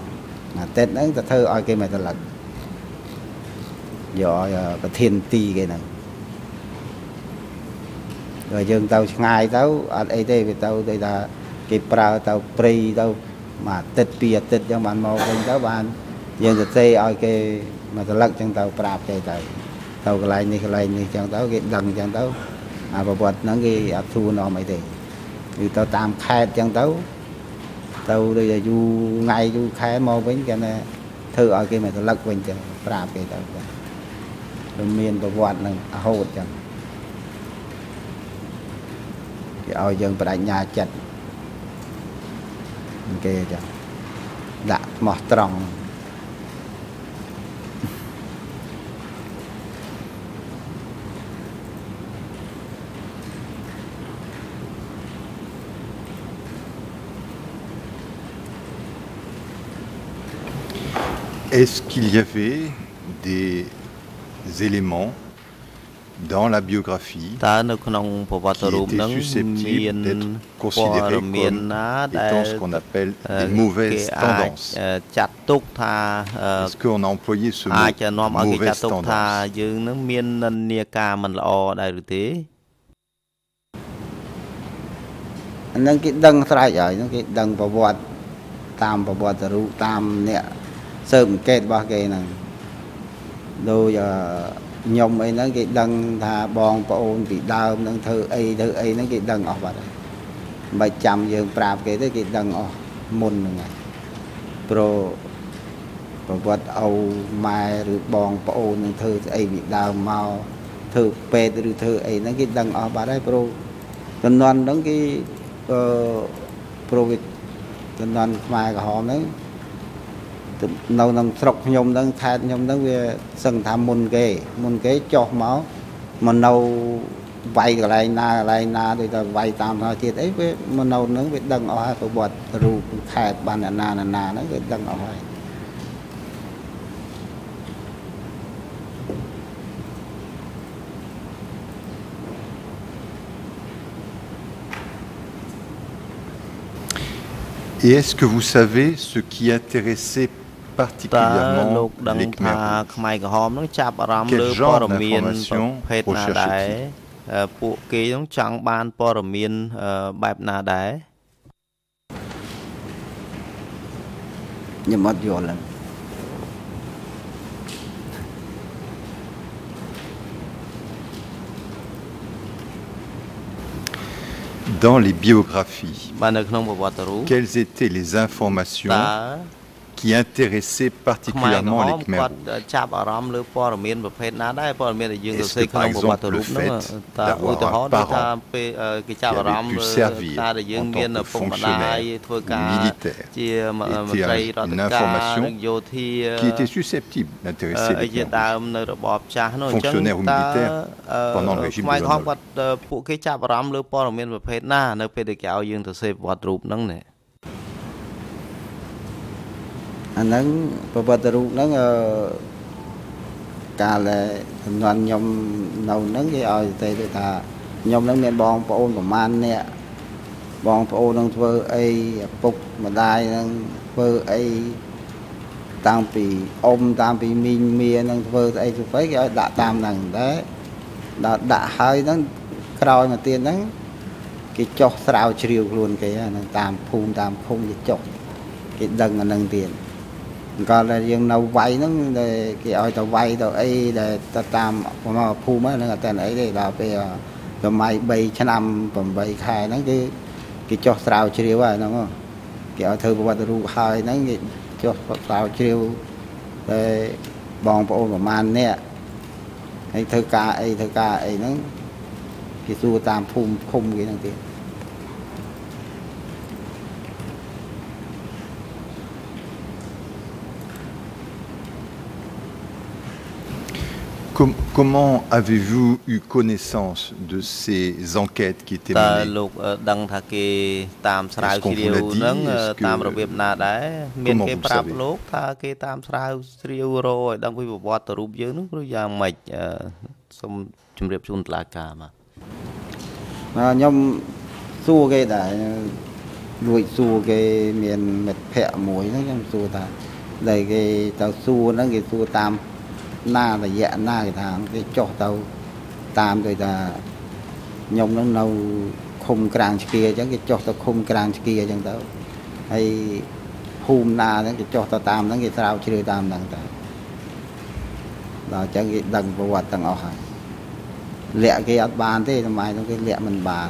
អាទិត្យហ្នឹងទៅធ្វើឲ្យគេមកត្រឡឹកយកឲ្យប្រធានទីគេហ្នឹងដល់យើងទៅឆ្ងាយទៅអត់អីទេវាទៅដូចថាគេប្រើទៅព្រៃទៅមួយអាទិត្យពីរអាទិត្យចឹងបានមកវិញទៅបានយើងទៅទេឲ្យគេមកត្រឡឹកចឹងទៅប្រាប់គេទៅទៅកន្លែងនេះកន្លែងនេះចឹងទៅគេដឹងចឹងទៅអាប្រវត្តិហ្នឹងគេអត់ធូរនាំអីទេគឺទៅតាមខេត្តចឹងទៅ ទៅដូចយូរថ្ងៃយូរខែមកវិញគេថាធ្វើឲ្យគេមកត្រឡឹកវិញចឹងប្រាប់គេទៅវាមានប្រវត្តិនឹងរហូតចឹងគេឲ្យយើងបដិញ្ញាចិត្តគេចឹងដាក់ថ្មោះត្រង់ Est-ce qu'il y avait des éléments dans la biographie qui étaient susceptibles d'être considérés comme étant ce qu'on appelle des mauvaises tendances Est-ce qu'on a employé ce mot mauvaise tendance ហ្នឹងគេដឹងស្រេចហើយហ្នឹងគេដឹងប្រវត្តិតាមប្រវត្តិរូបតាមអ្នក ស៊ើបអង្កេតរបស់គេហ្នឹងដូចខ្ញុំអីហ្នឹងគេដឹងថាបងប្អូនពីដើមហ្នឹងធ្វើអីធ្វើអីហ្នឹងគេដឹងអស់បាត់ហើយមិនចាំយើងប្រាប់គេទេគេដឹងអស់មុនហ្នឹងហើយព្រោះប្រវត្តិឪម៉ែឬបងប្អូននឹងធ្វើស្អីពីដើមមកធ្វើពេទ្យឬធ្វើអីហ្នឹងគេដឹងអស់បាត់ហើយព្រោះតំណន់ហ្នឹងគេអឺព្រោះវាតំណន់ខ្មែរក្រហមហ្នឹង នៅក្នុងស្រុកខ្ញុំហ្នឹងខេត្តខ្ញុំហ្នឹងវាសឹងថាមុនគេ មុនគេចុះមកមកនៅវាយកន្លែងណាកន្លែងណាដូចតែវាយតាមធម្មជាតិអីវាមកនៅហ្នឹងវាដឹងអស់ហើយប្រវត្តិរូបខេត្តបានណាណាណាហ្នឹងវាដឹងអស់ហើយ Et est-ce que vous savez ce qui intéressait particulièrement les Khmer Quel genre d'informations recherchaient-ils ពួកគេនឹងចង់បានព័ត៌មានបែបណាដែរខ្ញុំអត់យល់ឡើយ dans les biographies, quelles étaient les informations qui intéressait particulièrement les Khmer ចាប់អារម្មណ៍លើព័ត៌មានប្រភេទណាដែរព័ត៌មានដែលយើងសរសេរក្នុងប្រវត្តិរូបហ្នឹងតើឧទាហរណ៍ថាពេលគេចាប់អារម្មណ៍លើការដែលយើងមានពុកម្ដាយធ្វើការជាមន្ត្រីរដ្ឋការយោធា qui était susceptible d'intéresser les ជាដើមនៅរបបចាស់នោះអញ្ចឹងតើខ្មែរក្រហមគាត់ពួកគេចាប់អារម្មណ៍លើព័ត៌មានប្រភេទណានៅពេលដែលគេឲ្យយើងទៅសេប្រវត្តិរូបហ្នឹងណា អាហ្នឹងប្រវត្តិរូបហ្នឹងអឺកាលចំនួនខ្ញុំនៅហ្នឹងគេឲ្យទៅថាខ្ញុំហ្នឹងមានបងប្អូនប្រមាណអ្នកបងប្អូននឹងធ្វើអីឪពុកម្ដាយនឹងធ្វើអីតាំងពីអ៊ំតាំងពីមីងមៀនឹងធ្វើស្អីស្អីគេឲ្យដាក់តាមហ្នឹងតែដល់ដាក់ហើយហ្នឹងក្រោយមកទៀតហ្នឹងគេចោះស្រាវជ្រាវខ្លួនគេហ្នឹងតាមភូមិតាមឃុំគេចោះគេដឹងអាហ្នឹងទៀត កាលដែលយើងនៅវាយហ្នឹងដែលគេឲ្យទៅវាយទៅអីដែលទៅតាមមកភូមិហ្នឹងអត់តែអីទេដល់ពេលសម័យ3ឆ្នាំ8ខែហ្នឹងគឺគេចោះស្រាវជ្រាវហ្នឹងគេឲ្យធ្វើប្រវត្តិរូបហើយហ្នឹងគេចោះស្រាវជ្រាវតែបងប្អូនប្រហែលនាក់ហើយធ្វើការអីធ្វើការអីហ្នឹងគេសួរតាមភូមិឃុំគេហ្នឹងទៀត comment avez-vous eu connaissance de ces enquêtes qui étaient menées តើលោកដឹងថាគេតាមស្រាវជ្រាវហ្នឹងតាមរបៀបណាដែរមានគេប្រាប់លោកថាគេតាមស្រាវជ្រាវរកឲ្យដឹងពីប្រវត្តិរូបយើងហ្នឹងឬយ៉ាងម៉េចសូមជម្រាបជូនតុលាការបាទខ្ញុំសួរគេដែរលួចសួរគេមានមិត្តភ័ក្តិមួយហ្នឹងខ្ញុំសួរថាដែលគេទៅសួរហ្នឹងគេសួរតាម ណារយៈណាគេថាគេចុះទៅតាមដូចថាខ្ញុំនឹងនៅឃុំក្រាងឆ្កៀអញ្ចឹងគេចុះទៅឃុំក្រាងឆ្កៀអញ្ចឹងទៅហើយភូមិណាហ្នឹងគេចុះទៅតាមហ្នឹងគេស្រាវជ្រាវតាមហ្នឹងទៅដល់អញ្ចឹងគេដឹងប្រវត្តិទាំងអស់ហើយលាក់គេអត់បានទេសម័យហ្នឹងគេលាក់មិនបាន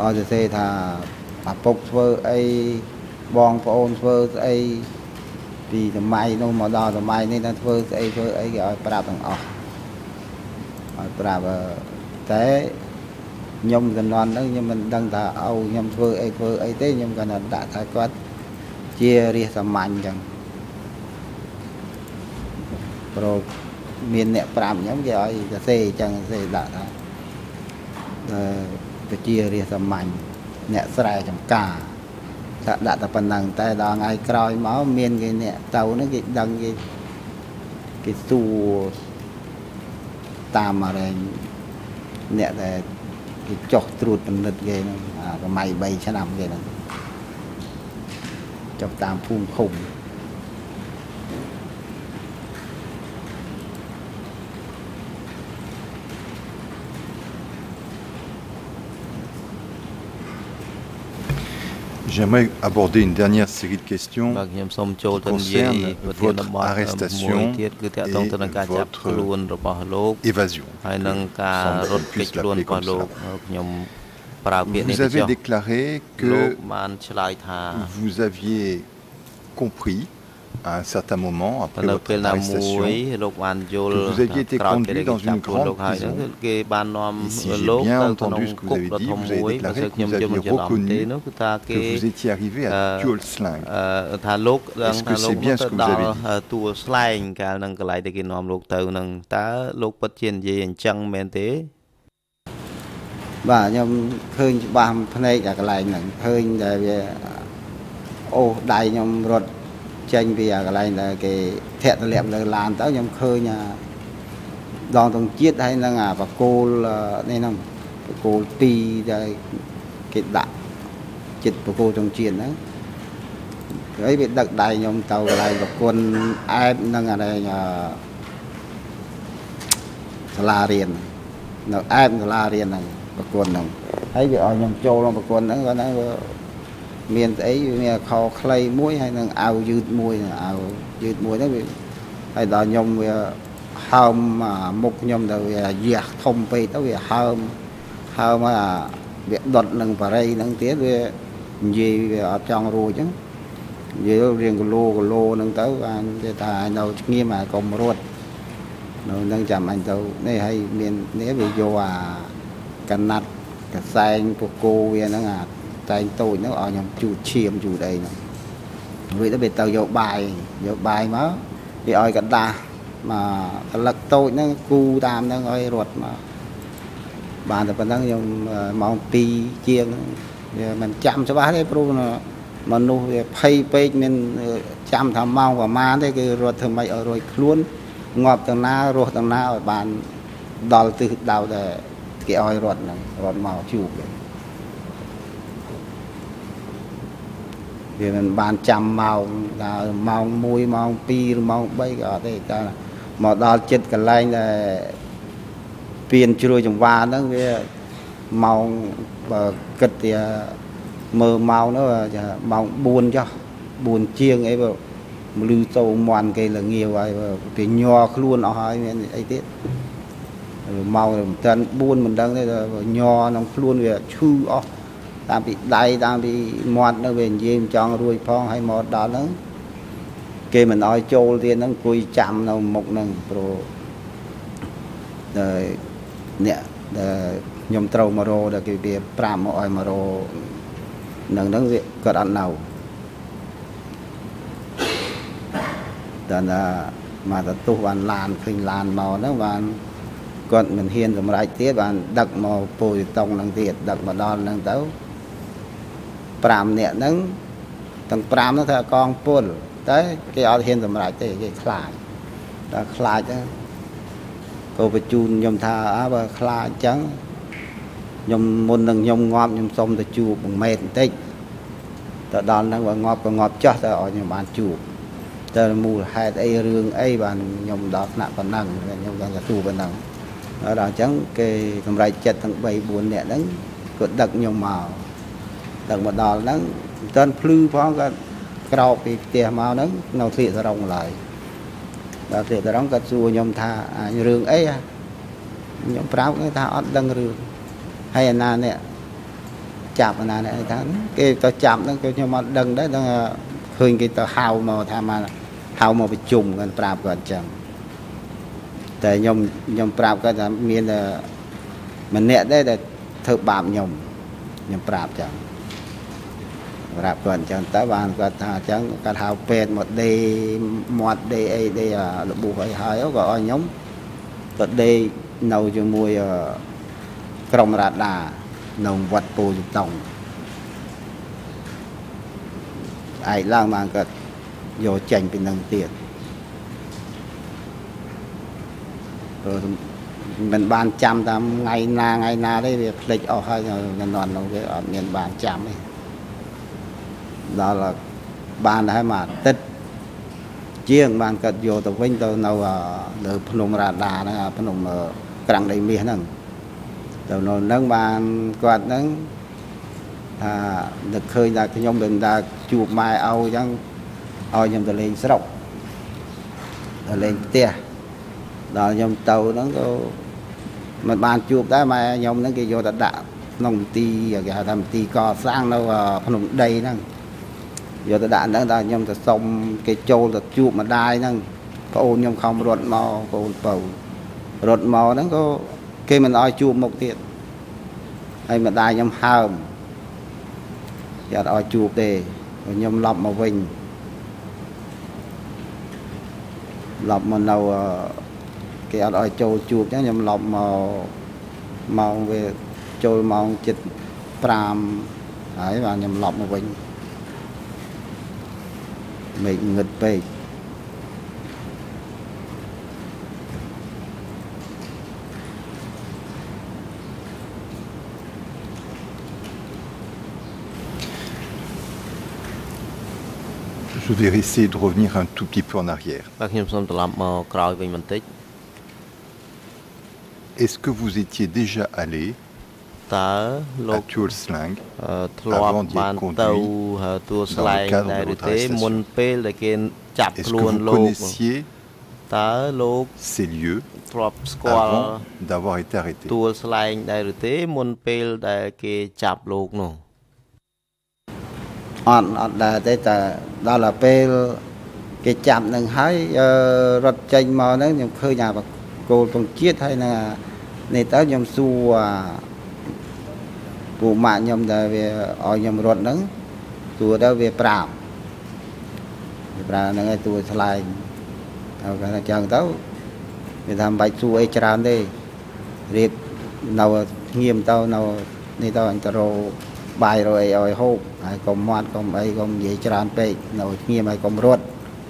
អត់សរសេរថាឪពុកធ្វើអីបងប្អូនធ្វើស្អីពីសម័យនោះមកដល់សម័យនេះទៅធ្វើស្អីធ្វើអីគេឲ្យប្រាប់ទាំងអស់ឲ្យប្រាប់តែខ្ញុំកណ្ដន់ហ្នឹងខ្ញុំមិនដឹងថាឪខ្ញុំធ្វើអីធ្វើអីទេខ្ញុំគាត់ថាដាក់ថាគាត់ជារាសសាមញ្ញអញ្ចឹងព្រោះមានអ្នកប្រាប់ខ្ញុំគេឲ្យសរសេរអញ្ចឹងសរសេរដាក់ថា អឺប្រជារាស្ត្រសាមញ្ញអ្នកស្រែចម្ការថាដាក់តែប៉ុណ្ណឹងតែដល់ថ្ងៃក្រោយមកមានគេអ្នកទៅហ្នឹងគេដឹងគេគេសួរតាមអរែងអ្នកដែលគេចុះត្រួតពិនិត្យគេហ្នឹងសម័យ3ឆ្នាំគេហ្នឹងចុះតាមភូមិឃុំ J'aimerais aborder une dernière série de questions qui concerne votre arrestation et votre évasion. Vous avez déclaré que vous aviez compris à un certain moment, après votre arrestation, que vous aviez été conduit dans une grande prison. Et si j'ai bien entendu ce que vous avez dit, vous avez déclaré que vous aviez reconnu que vous étiez arrivé à Tuolslang. Est-ce que c'est bien ce que vous avez dit កាលនឹងកន្លែងដែលគេនាំលោកទៅនឹងតើលោកពិតជានិយាយអញ្ចឹងមែនទេបាទខ្ញុំឃើញច្បាស់ភ្នែកអាកន្លែងហ្នឹងឃើញតែវាអូសដៃខ្ញុំរត់ ចេញពីអាកន្លែងដែលគេធាក់ទម្លាក់លើឡានទៅខ្ញុំឃើញអាដងទងជាតិហើយនឹងអាបកូលនេះហ្នឹងបកូល2ដែលគេដាក់ចិត្តបកូលទងជាតិហ្នឹងហើយវាដឹកដៃខ្ញុំទៅកន្លែងប្រគុណអែបនឹងអានេះសាលារៀននៅអែបសាលារៀនហ្នឹងប្រគុណហ្នឹងហើយវាឲ្យខ្ញុំចូលក្នុងប្រគុណហ្នឹងគាត់ហ្នឹង មានស្អីមានខោខ្លីមួយហើយនឹងអាវយឺតមួយអាវយឺតមួយហ្នឹងវាហើយដល់ខ្ញុំវាហើមមុខខ្ញុំទៅវាយះធំពេកទៅវាហើមហើមអាវាដុតនឹងបរិយហ្នឹងទៀតវានិយាយវាអត់ចង់រួចហ្នឹងនិយាយរៀងគីឡូគីឡូហ្នឹងទៅបានគេថានៅស្ងៀមអាកុំរត់នៅនឹងចាំអញទៅនេះហើយមាននេះវាយកអាកណាត់កសែងពគោវាហ្នឹងអា តែងតូចហ្នឹងឲ្យខ្ញុំជូតឈាមជូតអីហ្នឹងវាទៅវាទៅយកបាយយកបាយមកវាឲ្យកដាស់មកកលឹកតូចហ្នឹងគូតាមហ្នឹងឲ្យរត់មកបានតែប៉ុណ្ណឹងខ្ញុំម៉ោង2ជាងវាមិនចាំច្បាស់ទេព្រោះមនុស្សវាភ័យពេកមានចាំថាម៉ោងប្រហែលទេគឺរត់ធ្វើម៉េចឲ្យរួចខ្លួនងាប់ទាំងណារស់ទាំងណាឲ្យបានដល់ទិសដៅដែលគេឲ្យរត់ហ្នឹងរត់មកជួបវិញ វាមិនបានចាំម៉ោងដល់ម៉ោង1ម៉ោង2ឬម៉ោង3ក៏អត់ទេតែមកដល់ចិត្តកន្លែងដែលពៀនជ្រួយចង្វាហ្នឹងវាម៉ោងបើគិតទៅមើលម៉ោងនោះម៉ោង4ចុះ4ជាងអីបើមលឺទៅមន់គេលងាវហើយវាញ័រខ្លួនអស់ហើយមានអីទៀតម៉ោងមិនតាន់4មិនដឹងទេញ័រក្នុងខ្លួនវាឈឺអស់ តាមពីដៃតាមពីមាត់នៅវានិយាយមិនចង់រួចផងហើយមកដល់ហ្នឹងគេមិនអោយចូលទៀតហ្នឹងអង្គុយចាំនៅមុខហ្នឹងព្រោះអ្នកដែលខ្ញុំត្រូវមករោដែលគេវាប្រាប់មកឲ្យមករោនឹងហ្នឹងវាគាត់អត់នៅតែណាមកទៅទុះបានឡានឃើញឡានមកហ្នឹងបានគាត់មិនហ៊ានសម្រេចទៀតបានដឹកមកពូជតុងហ្នឹងទៀតដឹកមកដល់ហ្នឹងទៅ 5នាក់ហ្នឹងទាំង5ហ្នឹងថាកងពលតែគេអត់ហ៊ានសម្រេចទេគេខ្លាចតែខ្លាចហ្នឹងក៏បញ្ជូនខ្ញុំថាអើបើខ្លាចអញ្ចឹងខ្ញុំមុននឹងខ្ញុំងាប់ខ្ញុំសុំទៅជួប1ម៉ែត្របន្តិចទៅដល់ហ្នឹងបើងាប់ក៏ងាប់ចាស់តែឲ្យខ្ញុំបានជួបតែមូលហេតុអីរឿងអីបានខ្ញុំដល់ថ្នាក់ប៉ុណ្ណឹងខ្ញុំគាត់ទៅទូប៉ុណ្ណឹងដល់អញ្ចឹងគេសម្រេចចិត្តទាំង3 4នាក់ហ្នឹងគាត់ដឹកខ្ញុំមក ដឹកមកដល់ហ្នឹងមិនទាន់ភ្លឺផងក៏ក្រោកពីផ្ទះមកហ្នឹងនៅស្លៀកសរងឡើយដល់ស្លៀកសរងគាត់សួរខ្ញុំថារឿងអីខ្ញុំប្រាប់គេថាអត់ដឹងរឿងហើយអាណានេះចាប់អាណានេះថាគេទៅចាប់ហ្នឹងគេខ្ញុំអត់ដឹងដែរដឹងឃើញគេទៅហៅមកថាមកហៅមកប្រជុំគាត់ប្រាប់គាត់អញ្ចឹងតែខ្ញុំខ្ញុំប្រាប់គាត់ថាមានម្នាក់ដែរដែលធ្វើបាបខ្ញុំខ្ញុំប្រាប់អញ្ចឹង ប្រាប់គាត់អញ្ចឹងទៅបានគាត់ថាអញ្ចឹងគាត់ហៅពេទ្យមកដេមាត់ដេអីដេរបួសអីហើយក៏ឲ្យខ្ញុំទៅដេនៅជាមួយក្រុមរ៉ាដានៅវត្តពូជតុងឯកឡើងបានគាត់យកចេញពីនឹងទៀតព្រោះមិនបានចាំតាមថ្ងៃណាថ្ងៃណាទេវាភ្លេចអស់ហើយជំនាន់នោះវាអត់មានបានចាំទេ ដល់បានហើយមួយអាទិត្យជាងបានកាត់យកទៅវិញទៅនៅលើភ្នំរ៉ាដាហ្នឹងភ្នំក្រាំងដីមាសហ្នឹងទៅនៅហ្នឹងបានគាត់ហ្នឹងថានឹកឃើញថាខ្ញុំទៅដើរជួបម៉ែឲ្យអញ្ចឹងឲ្យខ្ញុំទៅលេងស្រុកទៅលេងផ្ទះដល់ខ្ញុំទៅហ្នឹងក៏មិនបានជួបដែរម៉ែខ្ញុំហ្នឹងគេយកទៅដាក់ក្នុងមន្ទីរគេហៅថាមន្ទីរកសាងនៅភ្នំដីហ្នឹង យកទៅដាក់ហ្នឹងដល់ខ្ញុំទៅសុំគេចូលទៅជួបម្ដាយហ្នឹងប្អូនខ្ញុំខំរត់មកប្អូនបើរត់មកហ្នឹងក៏គេមិនឲ្យជួបមុខទៀតហើយម្ដាយខ្ញុំហើមគេអត់ឲ្យជួបទេខ្ញុំឡប់មកវិញឡប់មកនៅគេអត់ឲ្យចូលជួបអញ្ចឹងខ្ញុំឡប់មកម៉ោងវាចូលម៉ោង7:05ហើយបានខ្ញុំឡប់មកវិញ make ngit pay Je vais essayer de revenir un tout petit peu en arrière. Est-ce que vous étiez déjà allé à Tuolslang avant d'y être conduit dans le cadre de votre arrestation Est-ce que vous connaissiez ces lieux avant d'avoir été arrêté អត់អត់ដែរទេតែដល់ពេលគេចាប់នឹងហើយរត់ចេញមកហ្នឹងខ្ញុំឃើញអាគោលពងជាតិហើយនឹងនេះទៅខ្ញុំសួរ ពូម៉ាក់ខ្ញុំដែលវាឲ្យខ្ញុំរត់ហ្នឹងសួរទៅវាប្រាប់វាប្រាប់ហ្នឹងឯងទួឆ្លែងហើយគាត់ចឹងទៅវាថាមិនបាច់សួរអីច្រើនទេរៀបនៅងៀមទៅនៅនេះទៅអញទៅរោបាយរអីឲ្យហូបហើយកុំមាត់កុំអីកុំនិយាយច្រើនពេកនៅស្ងៀមហើយកុំរត់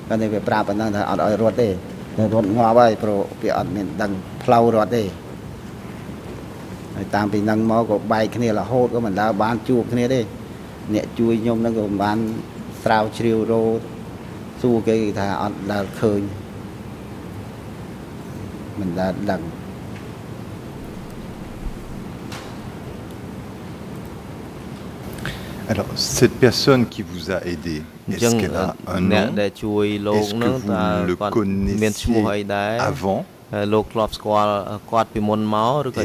គាត់នេះវាប្រាប់ប៉ុណ្ណឹងថាអត់ឲ្យរត់ទេតែរត់ងាប់ហើយព្រោះវាអត់មានដឹងផ្លូវរត់ទេ ហើយតាមពីហ្នឹងមកក៏បែកគ្នារហូតក៏មិនដើរបានជួបគ្នាទេអ្នកជួយខ្ញុំហ្នឹងក៏មិនបានស្រាវជ្រាវរោសួរគេថាអត់ដើរឃើញមិនដើរដឹង Alors, cette personne qui vous a aidé, est-ce qu'elle a un nom Est-ce que vous le connaissiez avant Est-ce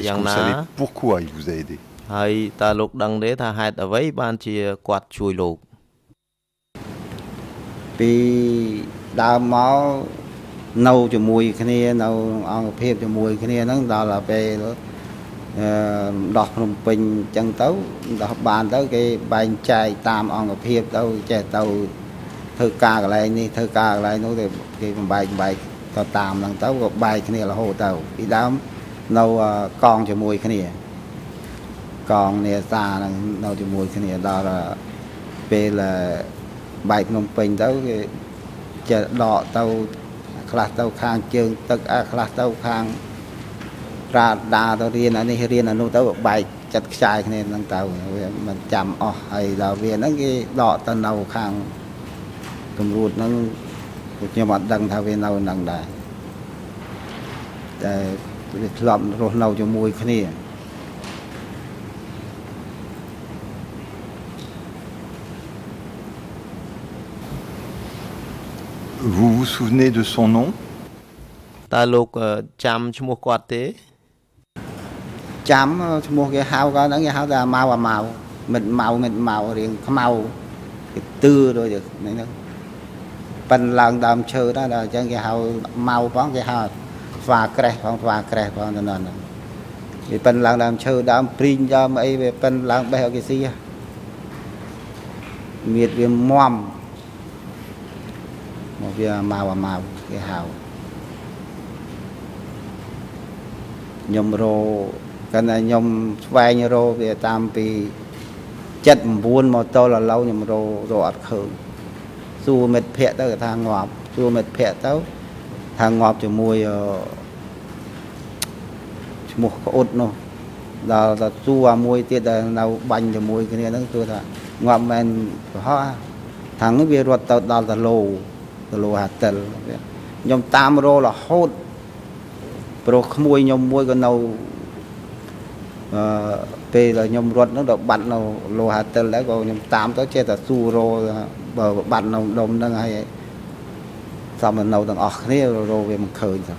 que vous savez pourquoi il vous a aidé ហើយតើលោកដឹងទេថាហេតុអ្វីបានជាគាត់ជួយលោកពីដើមមកនៅជាមួយគ្នានៅអង្គភាពជាមួយគ្នាហ្នឹងដល់ពេលដោះភ្នំពេញអញ្ចឹងទៅដោះបានទៅគេបែងចែកតាមអង្គភាពទៅចេះទៅធ្វើការកន្លែងនេះធ្វើការកន្លែងនោះគេគេបំបែកបំបែក ទៅតាមហ្នឹងទៅក៏បែកគ្នារហូតទៅពីដើមនៅកងជាមួយគ្នា កងនេសាហ្នឹងនៅជាមួយគ្នាដល់ពេលបែកភ្នំពេញទៅគេចេះដកទៅខ្លះទៅខាងជើង ទឹកអាខ្លះទៅខាងប្រាដាទៅរៀនអានេះរៀនអានោះទៅបែកចិត្តខ្ចាយគ្នាហ្នឹងទៅវាមិនចាំអស់ហើយដល់វាហ្នឹងគេដកទៅនៅខាងកម្រួតហ្នឹង ខ្ញុំអត់ដឹងថាវានៅហ្នឹងដែរតែវាធ្លាប់រស់នៅជាមួយគ្នា Vous vous souvenez de son nom តើលោកចាំឈ្មោះគាត់ទេចាំឈ្មោះគេហៅគាត់ហ្នឹងគេហៅថាម៉ៅអាម៉ៅមិនម៉ៅមិនម៉ៅរៀងខ្មៅគេទឺដូចហ្នឹង ប៉ិនឡើងដើមឈើដែរដល់អញ្ចឹងគេហៅម៉ៅផងគេហៅស្វាក្រេះផងស្វាក្រេះផងទៅនោះហ្នឹងវាប៉ិនឡើងដើមឈើដើមព្រីងដើមអីវាប៉ិនឡើងបេះឲ្យគេស៊ីមៀតវាមមមកវាម៉ៅអាម៉ៅគេហៅខ្ញុំរោគាត់ថាខ្ញុំស្វែងរកវាតាមពី79មកតលឥឡូវខ្ញុំរករកអត់ឃើញ សួរមិត្តភ័ក្តិទៅគាត់ថាងាប់សួរមិត្តភ័ក្តិទៅថាងាប់ជាមួយឈ្មោះក្អ៊ុតនោះដល់ទៅសួរមួយទៀតដែលនៅបាញ់ជាមួយគ្នាហ្នឹងគឺថាងាប់មែនប្រហោះខាងនេះវារត់ទៅដល់តឡូតឡូហាតិលខ្ញុំតាមររហូតព្រោះក្មួយខ្ញុំមួយក៏នៅអឺ ពេលដែលខ្ញុំរត់នោះដល់បាត់នៅលោហាតិលដែរក៏ខ្ញុំតាមទៅចេះតែស៊ូរបើបាត់នៅដុំហ្នឹងហើយសំនៅទាំងអស់គ្នារវាមិនឃើញទេ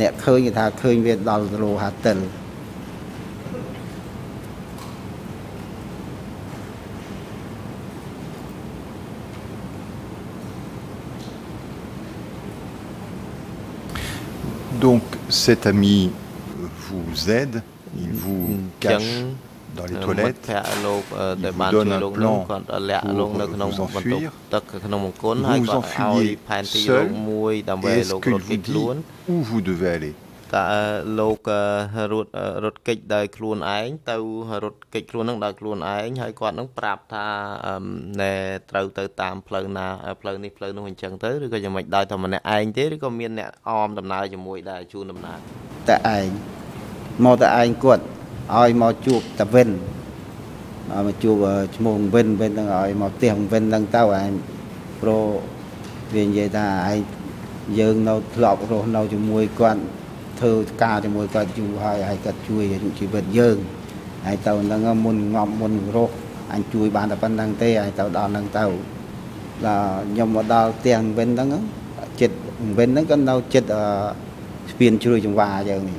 អ្នកឃើញគេថាឃើញវាដល់លោហាតិល Donc cet ami vous aide, il vous cache dans les toilettes, il vous donne un plan pour vous enfuir. Vous vous enfuyez seul et est-ce qu'il vous dit où vous devez aller តើលោករត់រត់កិច្ចដោយខ្លួនឯងទៅរត់កិច្ចខ្លួននឹងដោយខ្លួនឯងហើយគាត់នឹងប្រាប់ថាណែត្រូវទៅតាមផ្លូវណាផ្លូវនេះផ្លូវនោះអញ្ចឹងទៅឬក៏យ៉ាងម៉េចដោយតែម្នាក់ឯងទេឬក៏មានអ្នកអមដំណើរជាមួយដែរជូនដំណើរតែឯង មកតែឯងគាត់ឲ្យមកជួបតាវិនមកជួបឈ្មោះវិនវិននឹងឲ្យមកផ្ទះវិននឹងទៅឯងព្រោះវានិយាយថាឯងយើងនៅធ្លាប់រស់នៅជាមួយគាត់ធ្វើការជាមួយគាត់យូរហើយហើយគាត់ជួយជីវិតយើងហើយទៅហ្នឹងមុនងំមុនរស់អញជួយបានតែប៉ុណ្្នឹងទេហើយទៅដល់ហ្នឹងទៅដល់ខ្ញុំមកដល់ផ្ទះវិញហ្នឹងចិត្តវិញហ្នឹងក៏នៅចិត្តស្ពានជ្រួយចង្វាយើងនេះ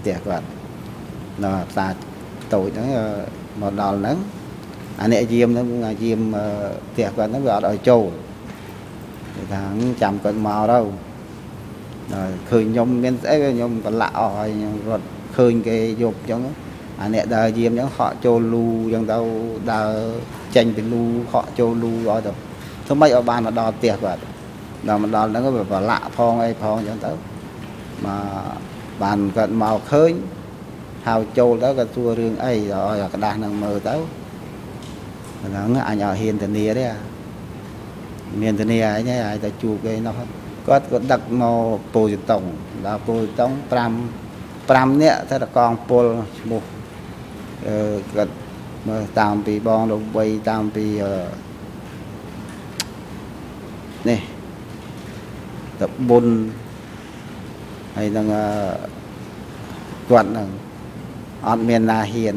ផ្ទះគាត់ នៅផ្សារតូចហ្នឹងមកដល់ហ្នឹងអាអ្នកយាមហ្នឹងយាមផ្ទះគាត់ហ្នឹងវាអត់ឲ្យចូលគេថាចាំគាត់មកទៅដល់ឃើញខ្ញុំមានស្អីខ្ញុំប្រឡាក់អស់ហើយខ្ញុំរត់ឃើញគេយកអញ្ចឹងអាអ្នកដើរយាមអញ្ចឹងហក់ចូលលូអញ្ចឹងទៅដើរចេញពីលូហក់ចូលលូឲ្យទៅធ្វើម៉េចឲ្យបានមកដល់ផ្ទះគាត់ដល់មកដល់ហ្នឹងវាប្រឡាក់ផងអីផងអញ្ចឹងទៅមកបានគាត់មកឃើញ ហៅចូលទៅគាត់សួររឿងអីដល់ឲ្យក្តាស់ហ្នឹងមើលទៅហ្នឹងអញអត់ហ៊ានធានាទេមានធានាអីហើយតែជួបគេនោះគាត់ក៏ដឹកមកពូជតុងដល់ពូជតុង5 5នាក់តែតកងពលឈ្មោះអឺគាត់មើលតាមពីបងលោកវ័យតាមពីនេះតបុនហើយនឹងគាត់នឹង អត់មានណាហ៊ាន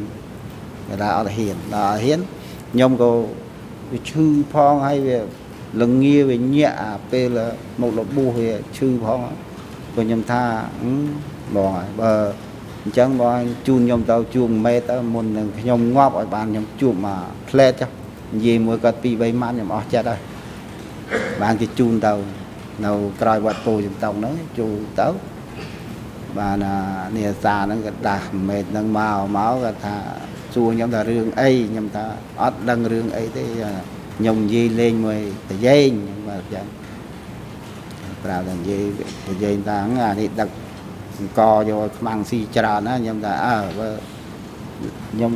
គេថាអត់ហ៊ានដល់ហ៊ានខ្ញុំក៏វាឈឺផងហើយវាលងាវាញាក់អាពេលមកលបួសវាឈឺផងក៏ខ្ញុំថាបងហើយបើអញ្ចឹងបងជូនខ្ញុំទៅជួបមេទៅមុននឹងខ្ញុំងាប់ឲ្យបានខ្ញុំជួបមកផ្លែតចុះនិយាយមួយគាត់ពី3ម៉ាត់ខ្ញុំអស់ចិត្តហើយបានគេជូនទៅនៅក្រោយវត្តពោចំតងហ្នឹងជូនទៅ បាននេះអាសាហ្នឹងក៏ដាស់មេតហ្នឹងមកមកគាត់ថាសួរខ្ញុំថារឿងអីខ្ញុំថាអត់ដឹងរឿងអីទេខ្ញុំនិយាយលេងមួយតយេងបាទចឹងប្រាប់តែនិយាយតយេងថាអានេះដឹកអង្គយកខ្មាំងស៊ីច្រើនណាខ្ញុំថាអើបើខ្ញុំ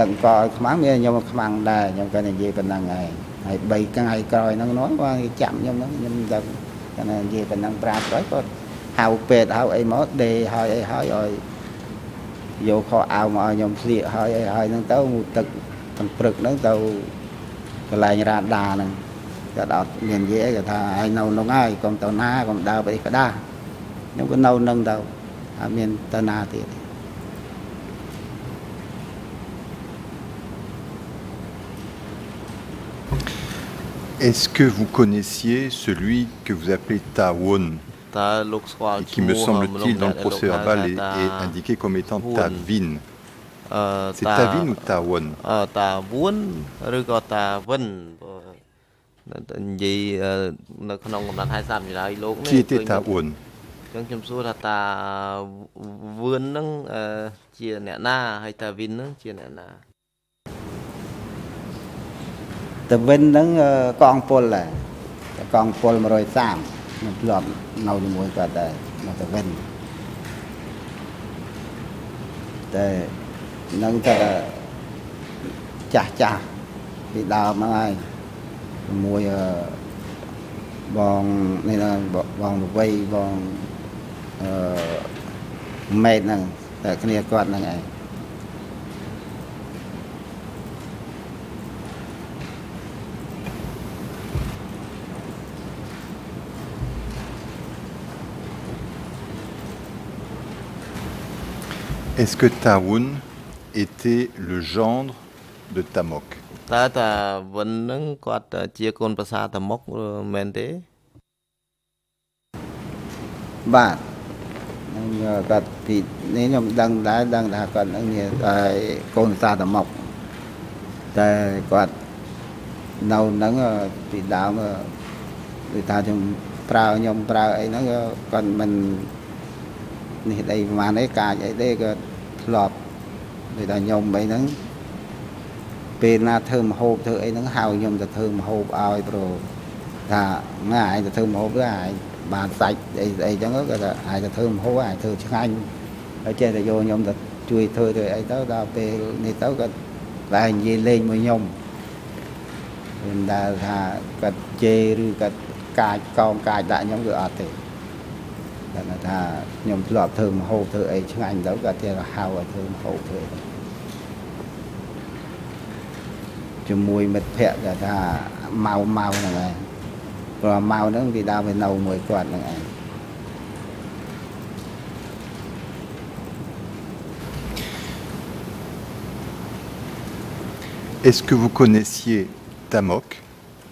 ដឹកអង្គឲ្យខ្មាំងមានខ្ញុំខ្មាំងដែរខ្ញុំក៏និយាយប៉ុណ្ណឹងហើយហើយ3ថ្ងៃក្រោយហ្នឹងនោះគាត់ចាំខ្ញុំហ្នឹងខ្ញុំដឹកគាត់និយាយប៉ុណ្ណឹងប្រាក្រោយគាត់ ហៅពេទ្យហៅអីមកដេហើយអីហើយឲ្យយកខោអាវមកឲ្យខ្ញុំស្លៀកហើយអីហើយហ្នឹងទៅទឹកទាំងព្រឹកហ្នឹងទៅកន្លែងរ៉ាដាហ្នឹងគាត់អត់មាននិយាយអីគាត់ថាឯងនៅនោះហើយកុំទៅណាកុំដើរទៅក្តាស់ខ្ញុំក៏នៅនឹងទៅអត់មានទៅណាទៀត Est-ce que vous connaissiez celui que vous appelez Tawon et qui me semble-t-il dans le procès verbal est, est indiqué comme étant Tavin C'est Tavin ou Tawon តាវួនឬក៏តាវិននិយាយនៅក្នុងកំណត់ហេតុសម្រាប់លោកនេះ Qui était Tawon ចឹងខ្ញុំសួរថាតាវឿនហ្នឹងជាអ្នកណាហើយតាវិនហ្នឹងជាអ្នកណាតាវិនហ្នឹងកងពលដែរកងពល130 ខ្ញុំធ្លាប់នៅជាមួយគាត់ដែរមកតាវិនតែនឹងតែចាស់ចាស់ពីដើមហ្នឹងហើយជាមួយបងនេះណាបងលវៃបងអឺម៉េតហ្នឹងតែគ្នាគាត់ហ្នឹងឯង Est-ce que Taoun était le gendre de Tamok តើតាវិនហ្នឹងគាត់ជាកូនប្រសាតាមុកមែនទេបាទនឹងគាត់ពីនេះខ្ញុំដឹងដែរដឹងថាគាត់នឹងមានកូនសាតាមុកតែគាត់នៅហ្នឹងពីដើមគឺថាខ្ញុំប្រើខ្ញុំប្រើអីហ្នឹងគាត់មិន នេះដីប្រហែលអីកាចអីទេក៏ធ្លាប់ដូចថាខ្ញុំអីហ្នឹងពេលណាធ្វើមហូបធ្វើអីហ្នឹងហៅខ្ញុំទៅធ្វើមហូបឲ្យប្រូថាម៉ែឯងទៅធ្វើមហូបទៅឯងបានសាច់អីអីចឹងក៏ថាឯងទៅធ្វើមហូបឯងធ្វើឆ្ងាញ់ហើយចេះតែយកខ្ញុំទៅជួយធ្វើទៅអីទៅដល់ពេលនេះទៅក៏តែនិយាយលេងមួយខ្ញុំមិនដែលថាគាត់ជេរឬគាត់កាចកោងកាចដាក់ខ្ញុំគឺអត់ទេ គាត់ថាខ្ញុំធ្លាប់ធ្វើមហូបធ្វើអីឆ្ងាញ់ទៅគាត់ទៀតហៅឲ្យធ្វើមហូបធ្វើអីជាមួយមិត្តភ័ក្តិគាត់ថាម៉ៅម៉ៅហ្នឹងឯងព្រោះម៉ៅហ្នឹងវាដើរវានៅមួយគាត់ហ្នឹងឯង Est-ce que vous connaissiez Tamok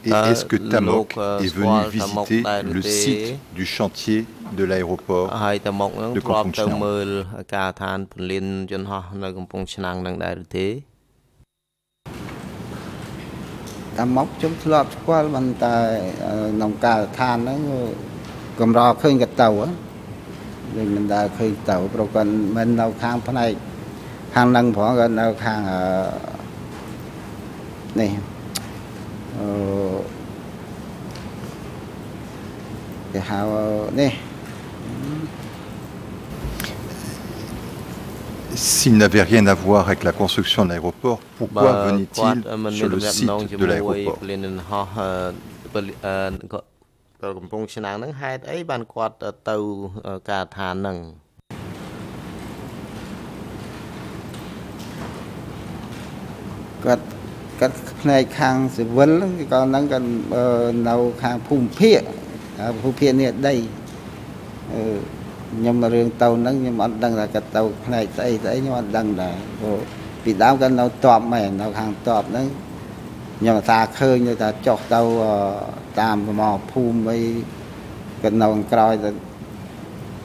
Et est-ce que Tamok est venu visiter le site du chantier de l'aéroport ហើយតាមុកនឹងធ្លាប់ទៅមើលការឋានពលានយន្តហោះនៅកំពង់ឆ្នាំងនឹងដែរឬទេតាមុកខ្ញុំធ្លាប់ស្គាល់មិនតែក្នុងការដ្ឋានហ្នឹងកំរឃើញក៏ទៅវិញមិនដែលឃើញទៅព្រោះគាត់មិននៅខាងផ្នែកខាងហ្នឹងផងគាត់នៅខាងនេះអឺ គេហៅនេះ S'il n'avait rien à voir avec la construction de l'aéroport, pourquoi venait-il sur le site de l'aéroport កំពង់ឆ្នាំងហ្នឹងហេតុអីបានគាត់ទៅការដ្ឋានហ្នឹងគាត់ គាត់ផ្នែកខាងស៊ីវិលក៏ហ្នឹងក៏នៅខាងភូមិភាគភូមិភាគនេះដីអឺខ្ញុំរឿងទៅហ្នឹងខ្ញុំអត់ដឹងថាគាត់ទៅផ្នែកស្អីស្អីខ្ញុំអត់ដឹងដែរព្រោះពីដើមគាត់នៅតបមែននៅខាងតបហ្នឹងខ្ញុំថាឃើញថាចុះទៅតាមប្រមភូមិអីគាត់នៅក្រោយទៅ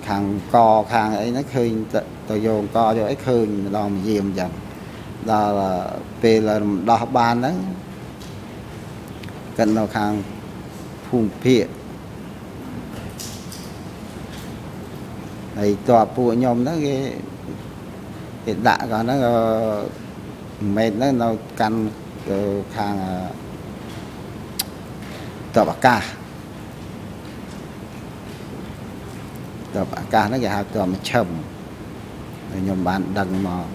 ខាងកខាងអីហ្នឹងឃើញទៅយកកយកអីឃើញម្ដងមកយាមអញ្ចឹង ដល់ពេលរំដោះបានហ្នឹងគាត់នៅខាងភូមិភាគហើយតើពួកខ្ញុំហ្នឹងគេគេដាក់គាត់ហ្នឹងមេតហ្នឹងនៅកាន់ខាងតបអាកាសតបអាកាសហ្នឹងគេហៅតបមឈឹមខ្ញុំបានដឹងមក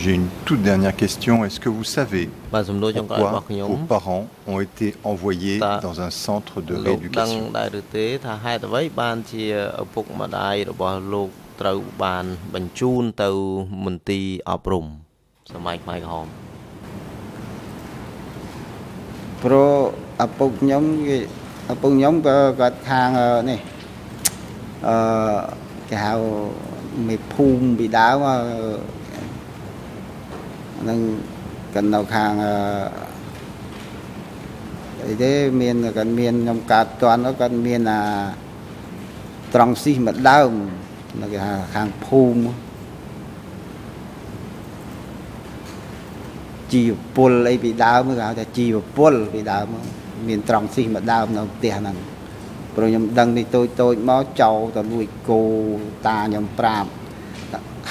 J'ai une toute dernière question. Est-ce que vous savez pourquoi vos parents ont été envoyés dans un centre de rééducation ត្រូវបានបញ្ជូនទៅមន្ទីរអប់រំសម័យខ្មែរក្រហមព្រោះឪពុកខ្ញុំគេឪពុកខ្ញុំក៏គាត់ខាងនេះអឺគេហៅមេភូមិពីដើម នឹងគាត់នៅខាងអីទេមានគាត់មានខ្ញុំកើតតន់គាត់មានអាត្រង់ស៊ីមួយដើមនៅគេថាខាងភូមិជីវពលអីពីដើមគេហៅថាជីវពលពីដើមមានត្រង់ស៊ីមួយដើមនៅផ្ទះហ្នឹងព្រោះខ្ញុំដឹងនេះតូចតូចមកចោលទៅលួចគោតាខ្ញុំប្រាប់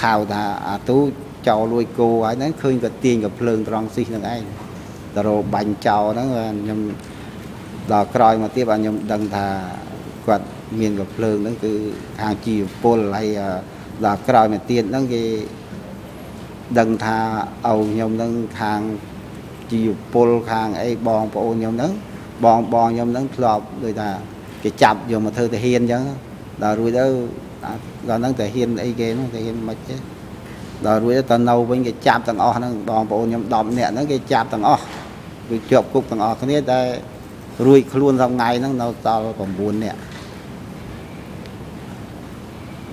ហៅថាអាទូចោ លលួចគោហើយហ្នឹងឃើញក៏ទាញក៏ភ្លើងត្រង់ស៊ីហ្នឹងឯងតរោបាញ់ចោលហ្នឹងខ្ញុំដល់ក្រោយមកទៀតបាទខ្ញុំដឹងថាគាត់មានក៏ភ្លើងហ្នឹងគឺខាងជីវពលហើយដល់ក្រោយមកទៀតហ្នឹងគេដឹងថាឪខ្ញុំហ្នឹងខាងជីវពលខាងអីបងប្អូនខ្ញុំហ្នឹងបងបងខ្ញុំហ្នឹងធ្លាប់ដូចថាគេចាប់យកមកធ្វើទាហានអញ្ចឹងដល់រួចទៅដល់ហ្នឹងទាហានអីគេហ្នឹងទាហានមិនទេ ដល់រួចទៅនៅវិញគេចាប់ទាំងអស់ហ្នឹងបងប្អូនខ្ញុំ10នាក់ហ្នឹងគេចាប់ទាំងអស់វាជាប់គុកទាំងអស់គ្នាតែរួចខ្លួនសប្ងៃហ្នឹងនៅដល់9នាក់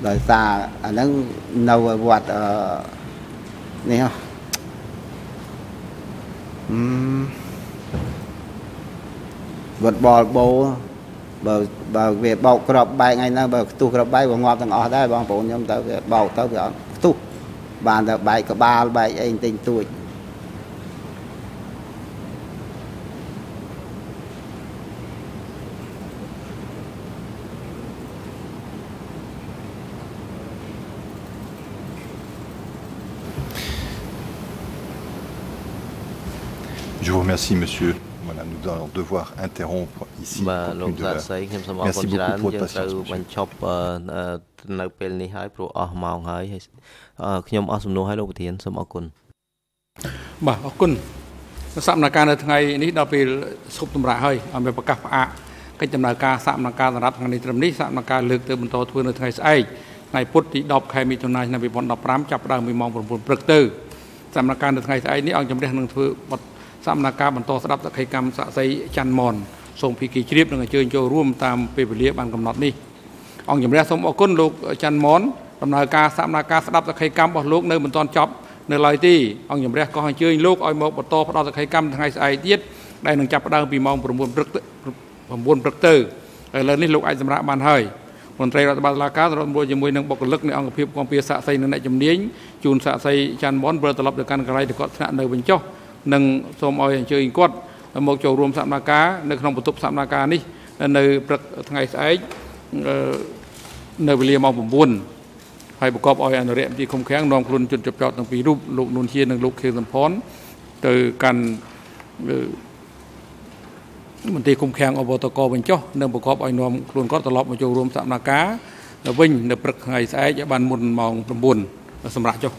ដោយសារអាហ្នឹងនៅវត្តអឺនេះហ៎អឺវត្តបលបោបើបើវាបោកក្របបែកថ្ងៃហ្នឹងបើខ្ទុះក្របបែកវាងាប់ទាំងអស់ដែរបងប្អូនខ្ញុំទៅវាបោកទៅវាអត់ខ្ទុះ បានតែបែកក្បាលបែកអីបន្តិចតួច Je vous remercie, monsieur. Voilà, nous allons devoir interrompre ici. បាទលោកសាស្ត្រីខ្ញុំសូមអរគុណច្រើនយើងត្រូវបញ្ឈប់នៅពេលនេះហើយព្រោះអស់ម៉ោងហើយខ្ញុំអស់សំណួរហើយលោកប្រធានសូមអរគុណបាទអរគុណសកម្មភាពនៅថ្ងៃនេះដល់ពេលឈប់តម្រាក់ហើយអមប្រកាសផ្អាកកិច្ចដំណើរការសកម្មភាពសម្រាប់ថ្ងៃនេះត្រឹមនេះសកម្មភាពលើកទៅបន្តធ្វើនៅថ្ងៃស្អែកថ្ងៃពុធទី10ខែមិថុនាឆ្នាំ2015ចាប់ផ្ដើមពីម៉ោង9ព្រឹកទៅសកម្មភាពនៅថ្ងៃស្អែកនេះអង្គជំរះនឹងធ្វើបទ សមនការបន្តស្ដាប់សក្ខីកម្មសាក់សីច័ន្ទមនសូមភីគីជ្រាបនិងអញ្ជើញចូលរួមតាមពេលវេលាបានកំណត់នេះអង្គជំរះសូមអរគុណលោកច័ន្ទមនដំណើរការសមនការស្ដាប់សក្ខីកម្មរបស់លោកនៅមិនទាន់ចប់នៅឡើយទេអង្គជំរះក៏អញ្ជើញលោកឲ្យមកបន្តផ្ដល់សក្ខីកម្មថ្ងៃស្អែកទៀតដែលនឹងចាប់ផ្ដើមពីម៉ោង9ព្រឹក9ព្រឹកទៅឥឡូវនេះលោកអាចសម្រាប់បានហើយមន្ត្រីរដ្ឋបាលតុលាការរដ្ឋមន្ត្រីជាមួយនឹងបុគ្គលិកនៃអង្គភាពគាំពៀសាក់សីនិងអ្នកជំនាញជូនសាក់សីច័ន្ទមនវិលត្រឡប់ទៅកាន់កន្លែងទៅគាត់ថ្នាក់នៅវិញចុះ និងសូមឲ្យអញ្ជើញគាត់មកចូលរួមសកម្មភាពនៅក្នុងបន្ទប់សកម្មភាពនេះនៅព្រឹកថ្ងៃស្អែកនៅវេលាម៉ោង9ហើយប្រកបឲ្យអនុរិយមន្ត្រីឃុំឃាំងនាំខ្លួនជនជាប់ចោតទាំងពីររូបលោកនួនជានិងលោកខេសំផនទៅកាន់មន្ត្រីឃុំឃាំងអបតកវិញចុះនិងប្រកបឲ្យនាំខ្លួនគាត់ត្រឡប់មកចូលរួមសកម្មភាពវិញនៅព្រឹកថ្ងៃស្អែកបានមុនម៉ោង9សម្រាប់ចុះ